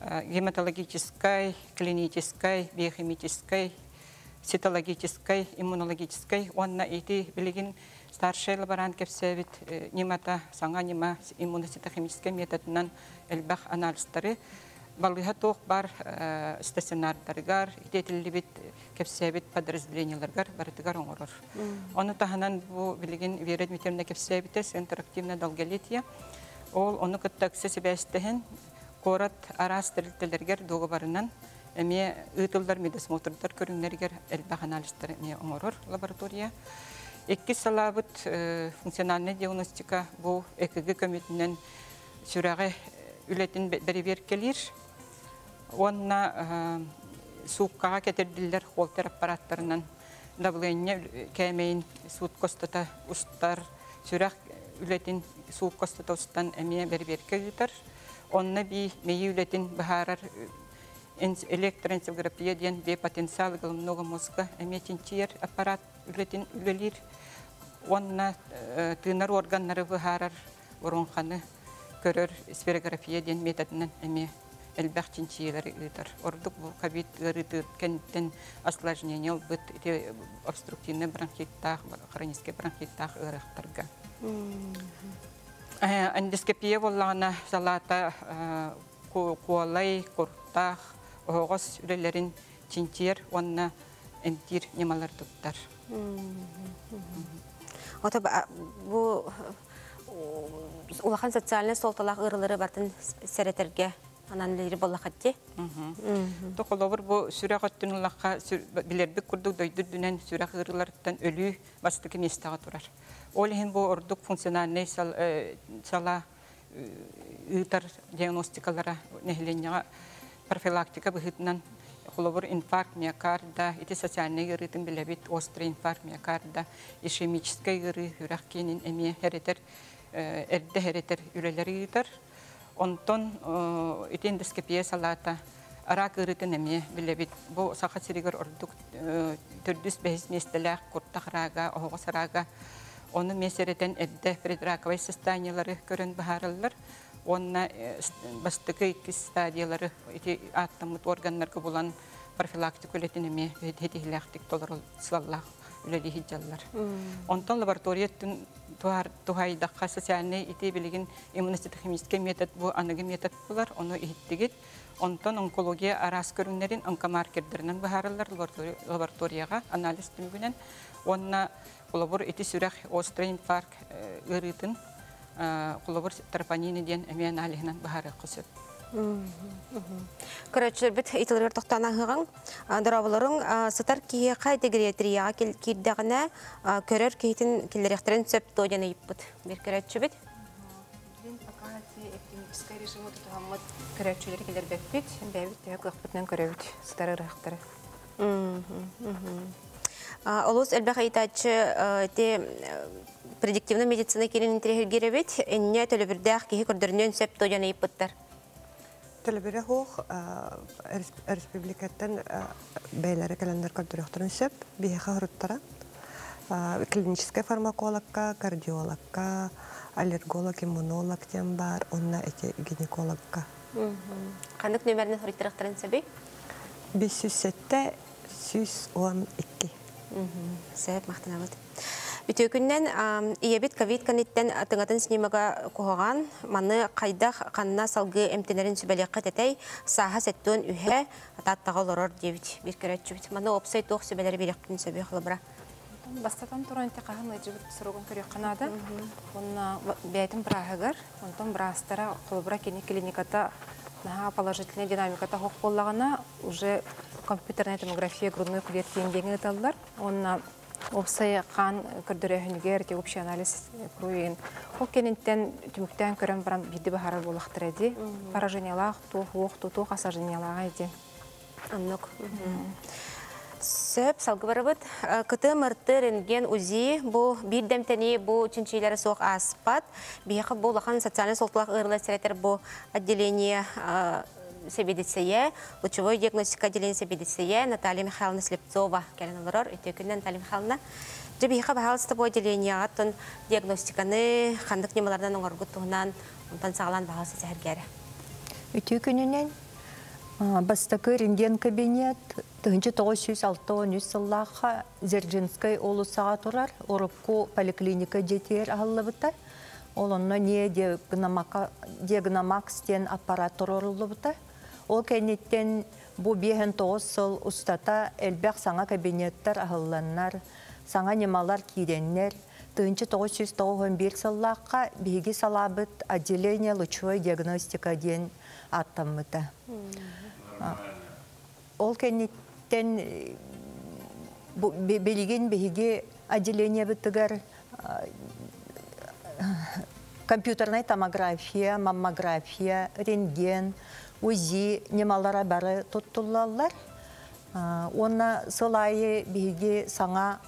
Speaker 13: э, гематологической, клинической, биохимической, цитологической, иммунологической, онна ити билигин старший лаборант кепсебит э, немата саңа нема иммуноцитохимический методынан элбах анализтары балыха тоқ бар э, стационардаргар, итетилибит кепсебит подразделенияларгар барытыгар оңорор. Оны таханан бу билигин Вера Дмитриевна кепсебитес интерактивна долголетия. Ол оны кыттаксы себәстехен корат арас тирилтелергер дуғы барынан эме ытылдар медосмотрдар көрүңнергер элбах анализтар эме оңорор лаборатория. Экки салабыт э, функциональный диагностика бу ЭКГ көмөтүнөн сүрәгә үлетин берибер келир. Онна сууккага кетирдиллер холтер аппараттарынан давление кәмейін суут костата устар сүрәк үлетин суут костата устан әмие берберке үтер. Онна би мейі үлетин бахарар электроэнцефалография ден бе потенциал головного мозга тинчиер аппарат үлетин үлелир. Онна тынар органнары бахарар воронханы көрөр сферография ден методынан әмие элбах чинчиелер ытар. Ордук бу ковид ырыты кенттен осложнение бит те обструктивный бронхиттах, хронический бронхиттах ырыктарга. Эндоскопия боллана салата куалай куртах огос үлелерин чинчиер онна энтир немалар туттар.
Speaker 1: Ота бу улахан социальный солталақ ырылары бартын сәретерге ананлери боллахатти.
Speaker 13: Токолобур бу сүрәк аттын улакка билербик курдук дойдур дүнен сүрәк ырылардан өлү бастыки местага турар. Ол хин бу ордук функциональный сала ытар диагностикалара нехленяга профилактика быхытынан холобур инфаркт миокарда, ити социальный гырытын билебит острый инфаркт миокарда, ишемический гыры, хүрәк кенин эме херетер, эрде херетер үлелери ытар. Онтон ити эндоскопия салата ара кырытын эме билебит. Бу саха сиригер ордук түрдүс бэхис местелях куртахрага, оғосарага, оны месеретен эрде предраковый состояниялары көрін. Онна бастыкы икки стадиялары аттамыт органнарга булан профилактика үлетинеме хетихилактик толорул сылаллах үлели хиджаллар. Онтон лабораторияттын тухайдаққа социальный ити билигин иммуностехимический метод бу аныгы метод булар, оны иттигит. Онтон онкология арас көрүннерин онкомаркердеринен бахарылар лабораторияга анализ түмүгүнен. Онна улабур ити сүрәк острый инфаркт ырытын кулабыр тропонины ден әмен алихынан бахары қысып.
Speaker 1: Көрәтшілер біт итілер тоқтана ғығын, дұрабылырың сытар кие қай дегретрияға кирдіғіне көрер кейтін келдеректерін сөп
Speaker 4: режим бәппит, бәбит тәк лақпытнан көрәбит, сытары рахтары.
Speaker 1: Олус әлбәқ айтачы те предиктивна медицина керен интерегеребет, энне төлөбүрдәк кихи көрдөрнөн сөп тойден үйіппіттер.
Speaker 8: Төлөбүрә хух республикаттан бәйләре календар көрдөрөктөрүн сөп, бияха хуруттара. Клиническая фармакологка, кардиологка, аллерголог, иммунолог тем бар, онна эти гинекологка.
Speaker 1: Қандық нөмеріне хуриттарақтарын сөбей?
Speaker 8: 507 112.
Speaker 1: Сәп мақтанабыд. Бүтөкүннен иебит ковид каниттен тыңатын снимага кухаган маны кайдах канна салгы эмтенерин сүбәлеккә тәтәй саха сеттон үһә таттага лорор дебит бир керәчүбит маны опсай тох сүбәләре бирәктен сөбе хлыбра
Speaker 4: Бастатан туран те каһан ыжыбыт сорогон көрөк канада. Онна бәйтим брахагар, онтон брастара холбра кини клиниката наха положительная динамиката хок боллагана уже компьютерная томография грудной клетки индеңе таллар. Онна опсай қан көрдөрөһүнүгер те общий анализ круин. Ол кенинтен түмүктен көрөн баран биди бахарар болактыр эди. Поражениялах то хок то то осажениялага эди.
Speaker 1: Аннок. Сөп салгы барыбыт. Кыты мырты рентген узи бу бир демтени бу чинчилері соқ аспат. Бияқы бу лахан социальный солтылақ ырылы сәретер бу отделение себедетсeye, лучевой диагностика отделение себедетсeye Наталья Михайловна Слепцова келен олорор. Өтекінен Наталья Михайловна. Жебияқы бағалысты бу отделение атын диагностиканы қандық немалардан оңарғы туғынан онтан сағалан бағалысы сәргері.
Speaker 14: А, Бастакы рентген кабинет, тыгынчы 906 сыллаха Зержинскай олусаға турар, Орупку поликлиника жетер аллыбыта. Ол онно не диагномакс тен аппарат турарылыбыта. Ол кәнеттен бу бехен тоғыз сыл устата элбәк саңа кабинеттер ахылланнар, саңа немалар киреннер, тыгынчы 991 сыллақа биги салабыт отделение лучевой диагностика ден аттаммыта. Ол кәнеттен белеген беге отделение бітігер компьютерная томография, маммография, рентген, УЗИ немалара бары туттулалар. Онна сылайы беге саңа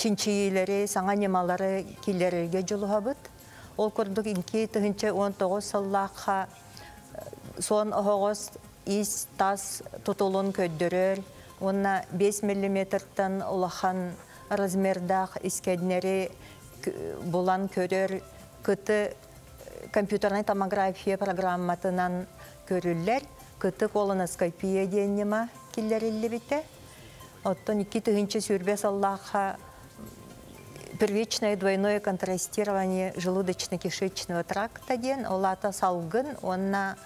Speaker 14: чинчийлері, саңа немалары келерге жылуғабыт. Ол көрдік инки түгінші 19 сыллаққа сон оғыз ис тас тутулун көддөрөр онна 5 миллиметртан улахан размердах искеднери булан көрөр кыты компьютерный томография программатынан көрүллер кыты колоноскопия деннема киллерилли бите оттон икки тыгынчы сүрбе саллаха первичное двойное контрастирование желудочно-кишечного тракта ден олата салгын онна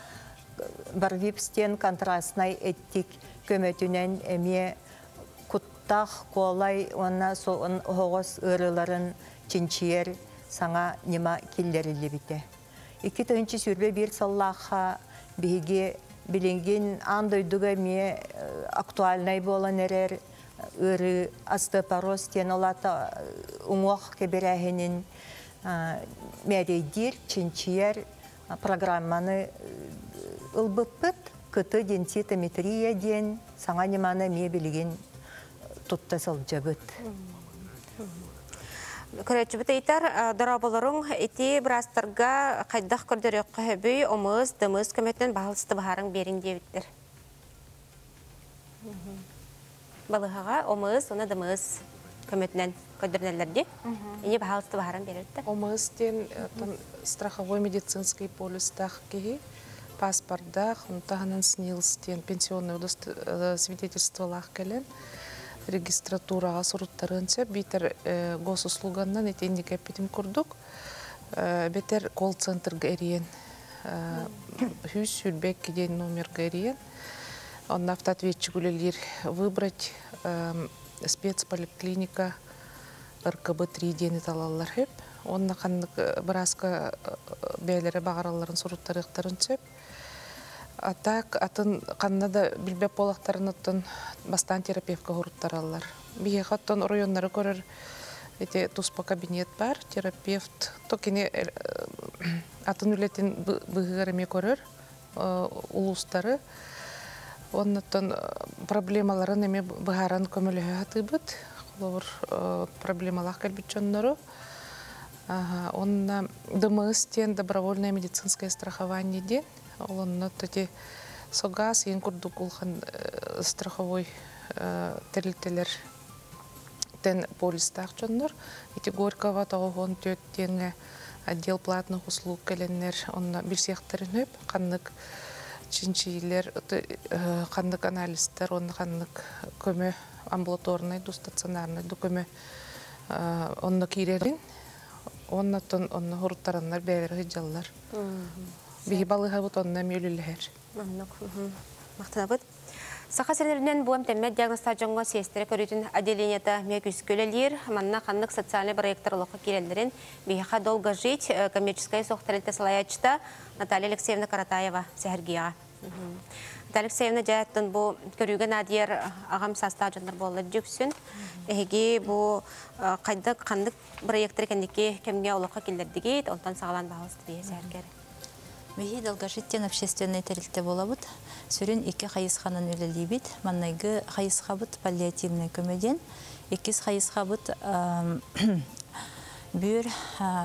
Speaker 14: барвипстен контрастный эттик көмөтүнен эме куттах колай онна соон оғос ырыларын чинчиер саңа нема киллерилли бите. Икки тыгынчы сүрбе бир саллаха биге билинген андойдуга ме актуальный болан эрер ыры остеопороз тен олата уңох кеберәһенин мәрейдир чинчиер программаны ылбыппыт кыты денситометрия ден саңа неманы ме билигин тутта сылжабыт.
Speaker 1: Көрәтчібіт ейтер, дұрабылырың еті бірастарға қайдақ көрдірек қөбүй, омыз, дымыз көметтен бағылысты бағарың берін дебіттір. Балығаға омыз, оны дымыз көметтен көдірнелерде, ені бағылысты бағарың берілді.
Speaker 4: Омыз ден страховой медицинский полистақ кеге, паспордах, онтағынан снилстен пенсионный свидетельстволақ кәлін, регистратураға суруттарынча битер госуслуганнан этенник эпитим курдук. Бетер колл-центрга эриен. Хүс сүрбек киден номерга эриен. Онна автоответчик үлелер выбрать спецполиклиника РКБ 3 дени талалар хеп онна каннык быраска бээлере багараларын суруттарыктарынча А так, атын каннада билбеп болақтарын оттон бастан терапевтка хуруттаралар. Бие хаттон районнары көрөр эти туспа кабинет бар, терапевт, то кене атын үлетин быгыгар эме көрөр улустары. Оннотон проблемаларын эме быгаран көмөлөһө атыбыт. Олор проблемалах келбит жоннору. Онна ДМС тен добровольное медицинское страхование ден олонно тоти согас ен курдук улхан страховой терилтелер тен полистах жоннор ити горького тоғон төт теңе отдел платных услуг келеннер онна бир сехтерин өп каннык чинчилер каннык анализтер онна каннык көмө амбулаторный ду стационарный ду көмө онна кирерин оннатон онна хуруттараннар бээлер хыджаллар биһи балыһа бут онна мөлүлэхэр
Speaker 1: Мақтанабыт. Сақа сәлерінен бұлам тәммәт диагностар жоңға сестері көретін отделенията мекүс көлелер, манна қаннық социальный проекторлыққа келелерін бейха долго жить коммерческая соқтарылты салаячта Наталья Алексеевна Каратаева сәхіргияға. Наталья Алексеевна жаяттын бұл көріген адияр ағам саста жондар болы жүксін. Әге бұл қайдық қандық проектор кәндеке кемге олыққа келдердіге, онтан сағалан бағылысты бейе сәргері.
Speaker 15: Бехи долгожиттен общественный терилте болабыт. Сүрін екі үлелейбит. Маннайгы хайысхабыт паллиативный көмеден. Екіз хайысхабыт бүр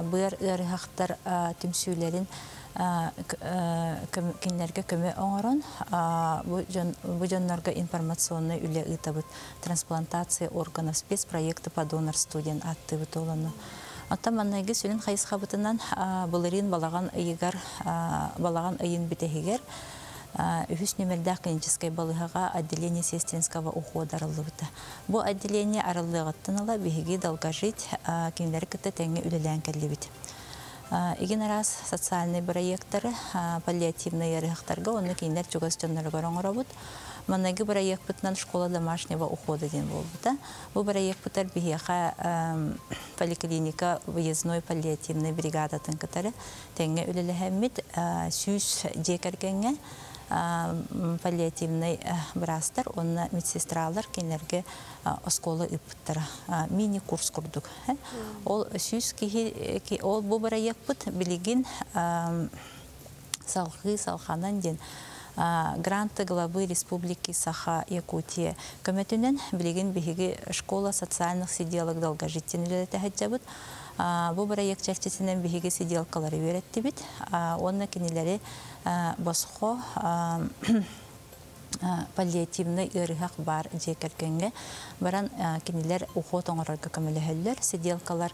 Speaker 15: бұр ырыхақтар түмсүйлерін кинлерге көмө оңорон бу жоннорго информационный үле ытабыт трансплантация органов спецпроекты по донорству ден аттыбыт олону Ата маннайгы сүлін хайыс қабытынан бұлырин балаған ыйығар, балаған ыйын бітехігер үхүс нөмердах клинической балыхага отделение сестринского ухода арылыбыта. Бу отделение арылыгыттан ала биһиги долгожить кимдер кытта тәңе үлелән кәллебит. Иген раз социальный проекттары паллиативный ярыхтарга оны кейіндер. Маннаги проект бытнан школа домашнего ухода ден болбыта. Бу бытар бихияха поликлиника выездной паллиативный бригада тынкытары тәңе үлеләһәммит сүүс жекергенге паллиативный брастар, онна медсестралар кенерге осколы ыппыттара мини курс курдук. Ол сүүс ол бу бараяк бут билигин салхы салханан ден гранты главы Республики Саха-Якутия. Көмөтүнен билигин биһиги школа социальных сиделок долгожителей тәһәҗәбут. Бу проект частисинен биһиги сиделкалары өйрәтте бит. Онна киниләре босхо паллиативный ырыхак бар жекеркенге баран кинилер ухо тоңорорга көмөлөһөллөр сиделкалар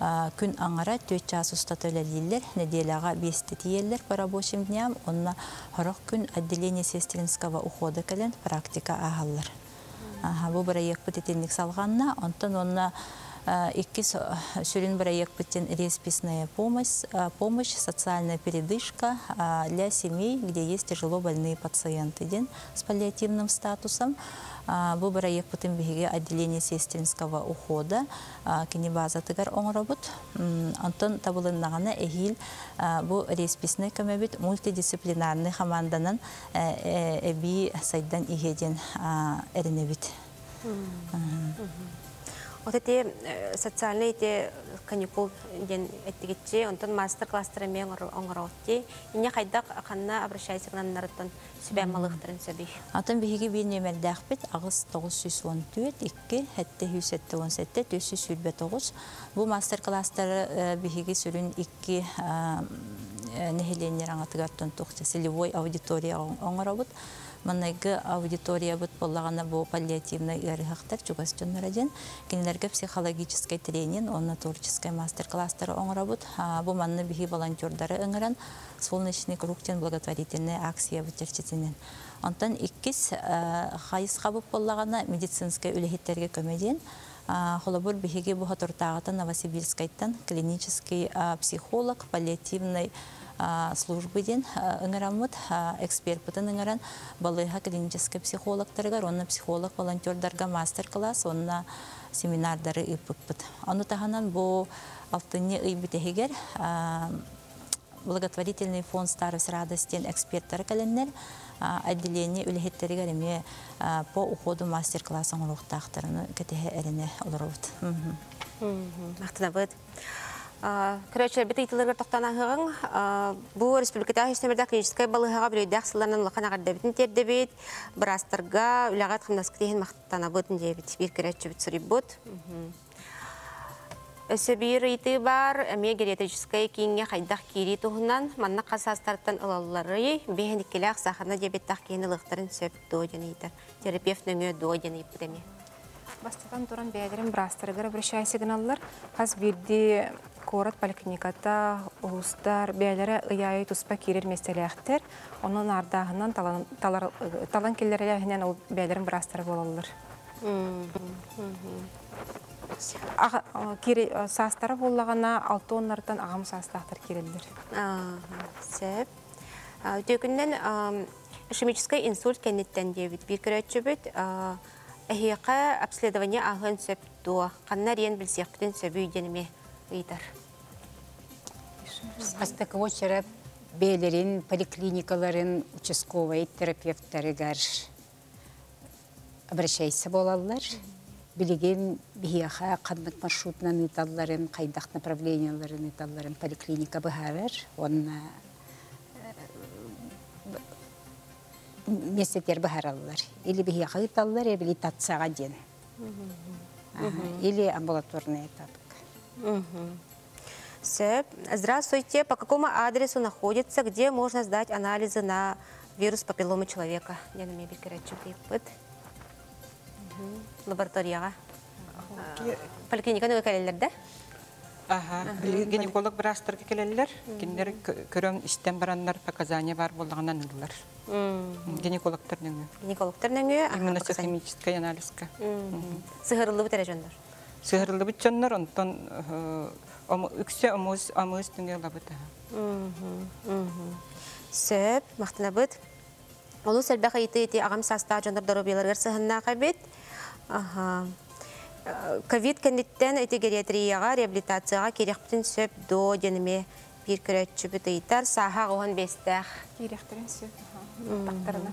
Speaker 15: күн аңара төт час уста төлөлилер неделяга бести тиеллер по рабочим дням. Онна хорох күн отделение сестринского ухода келен практика агаллар. Бу проект бутетинник салганна. Онтон онна Икки сүрін проект бітен респисная помощь, помощь, социальная передышка для семей, где есть тяжело больные пациенты ден с паллиативным статусом. Бұл проект бітен бігеге отделение сестринского ухода, кенебаза тыгар оңырабыт. Антон табылыннағана әхил бұл респисная көмәбіт мультидисциплинарный команданын әбі сайдан игеден әрінебіт.
Speaker 1: Вот эти социальные эти каникул ден эттигитчи, онтон мастер класстары мен оңоротти. Ине хайдак ханна обращайся к нам нараттан себе малыхтарын сөби.
Speaker 15: Атын биһиги бир нөмердәк бит агыс 914 2 хәтте 117 409. Бу мастер класстары биһиги сүрүн 2 нехеленер аңатыгартан тохта целевой аудитория. Манайгы аудитория бут боллагана бу паллиативный ярыхтар чугас жоннараден кинелерге психологический тренинг, онна творческий мастер-класстар оңоробут. Бу манны бихи волонтердары ыңыран солнечный кругтен благотворительная акция бүтерчетинен. Онтан иккис хайыс қабып боллагана медицинский үлехеттерге көмеден Холобур бихиги бу хатуртагата Новосибирскайттан клинический психолог, паллиативный службы ден ыңырамыт эксперт бутын ыңыран балыха клинический психологтарыгар, онна психолог волонтердарга мастер-класс, онна семинардары ыппыппыт. Ону таханан бу алтыны ыйбитехигер благотворительный фонд старость радостен эксперттары каленнер отделение үлехеттеригер эме по уходу мастер-класс оңуруктактарыны кетеhe эрине олоробут.
Speaker 1: Мактанабыт. Короче, бит итилерге тоқтанағығың, бұл республикада хестемерді клиническай балығыға білейдәк сылларынан лақан ағарда бітін терді бит, бір астырға үлағат қымнаскітейін мақтанабытын дебіт, бір көрәтші бит сұрып бұд. Өсі бір иті бар, әме геретическай кейінге қайдақ манна дебеттақ кейіні лықтарын сөп. Терапевт нөңе.
Speaker 6: Бастатан туран бәдерін брастырыгар обращай сигналлар. Хас бирди корот поликлиниката улустар бәлері ыяй туспа кирер меселәхтер. Onun ардағынан талан келлері әхінен ол бәлерін брастыры болалар. Састары болағана алты онлардан ағам састақтар керелдер.
Speaker 1: Сәп. Төкінден ишемический инсульт кәнеттен дебіт. Bir көрәтші әхиққа обследование ағын сөп дуа. Қаннар ен білсеқтен сөбі үйденіме ыйтар.
Speaker 5: Астакы очерап бейлерин, поликлиникаларын, участковый терапевттарыгар обращайся болалар. Билеген бияха қандық маршрутынан италларын, қайдақ направленияларын италларын поликлиника. Онна местетер бахаралар. Или бияха италлар, реабилитацияға ден. Или амбулаторный этап.
Speaker 1: Сэп. Здравствуйте. По какому адресу находится, где можно сдать анализы на вирус папилломы человека? Я на мебель короче пыт. Лабораторияға. Поликлиниканы өкәлелер,
Speaker 13: гинеколог брастырга келелер, киндер көрөн истен бараннар показания бар боллаганан ыллар. Гинекологтар нөңө.
Speaker 1: Гинекологтар нөңө,
Speaker 13: Иммуносохимическая анализка.
Speaker 1: Сыгырылы бит райондар.
Speaker 13: Сыгырылы бит жоннор онтон үксе омуз омуз түңгө лабыта.
Speaker 1: Сөп, мақтына бұд. Олу сәлбәқ айты еті ағам саста жондар дорубияларғар сығынна қабет. Аха. Ковид әйті гериатрияға, реабилитацияға керек бүтін сөп до денеме бір күрәтші бүт ыйтар, саха оған бестәқ.
Speaker 6: Директорин сөп. Тақтарына.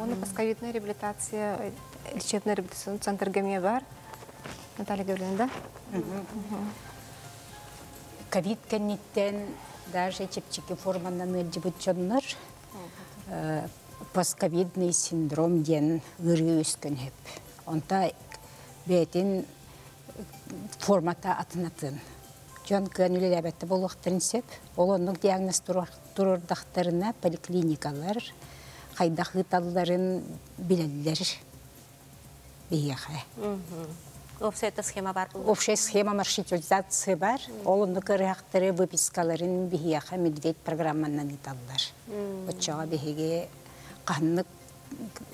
Speaker 6: Оны пасковидная реабилитация, лечебная реабилитационный центр ГАМЕ бар. Наталья Гавриловна, да?
Speaker 5: ковид кенниттен даже чепчики форманан ылжыбыт жоннор постковидный синдром ден ыры өскөн хеп. Онта бетин формата атынатын. Жон көнүле ләбәтте болуқтырын сеп, ол онның диагноз турурдақтарына поликлиникалар, қайдақ ыталларын билелер бияқы.
Speaker 1: Общая схема бар бұл.
Speaker 5: Общая схема маршрутизация бар. Ол кырыяқтары выпискаларын бияқы медведь программанан италлар. Отчаға бихеге қаннық,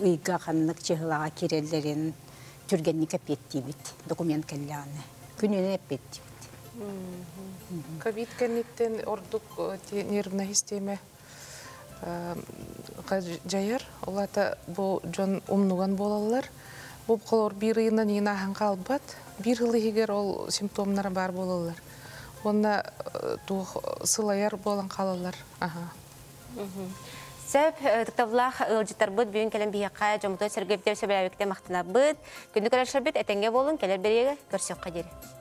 Speaker 5: үйга қаннық чығылаға керелерін түргенник әпеттибіт, документ кәлләғаны. Күніне әпеттибіт.
Speaker 4: Ковид кәнеттен ордук нервная система жайар. Олата бұл жон умнуган болалар. Қолор бір үйінен ең ағын қалбат. Bir yıl егер ол симптомлары бар болалар. Онда тух сылаяр болан қалалар. Аха.
Speaker 1: Сөп, тұқтавлақ ұлжытар бұд, бүйін кәлін бейіққа, жомытой сәргептер сөбәләуікте мақтына бұд. Күнді көрәшір бұд, әтенге болын, кәлер береге көрсек қадері.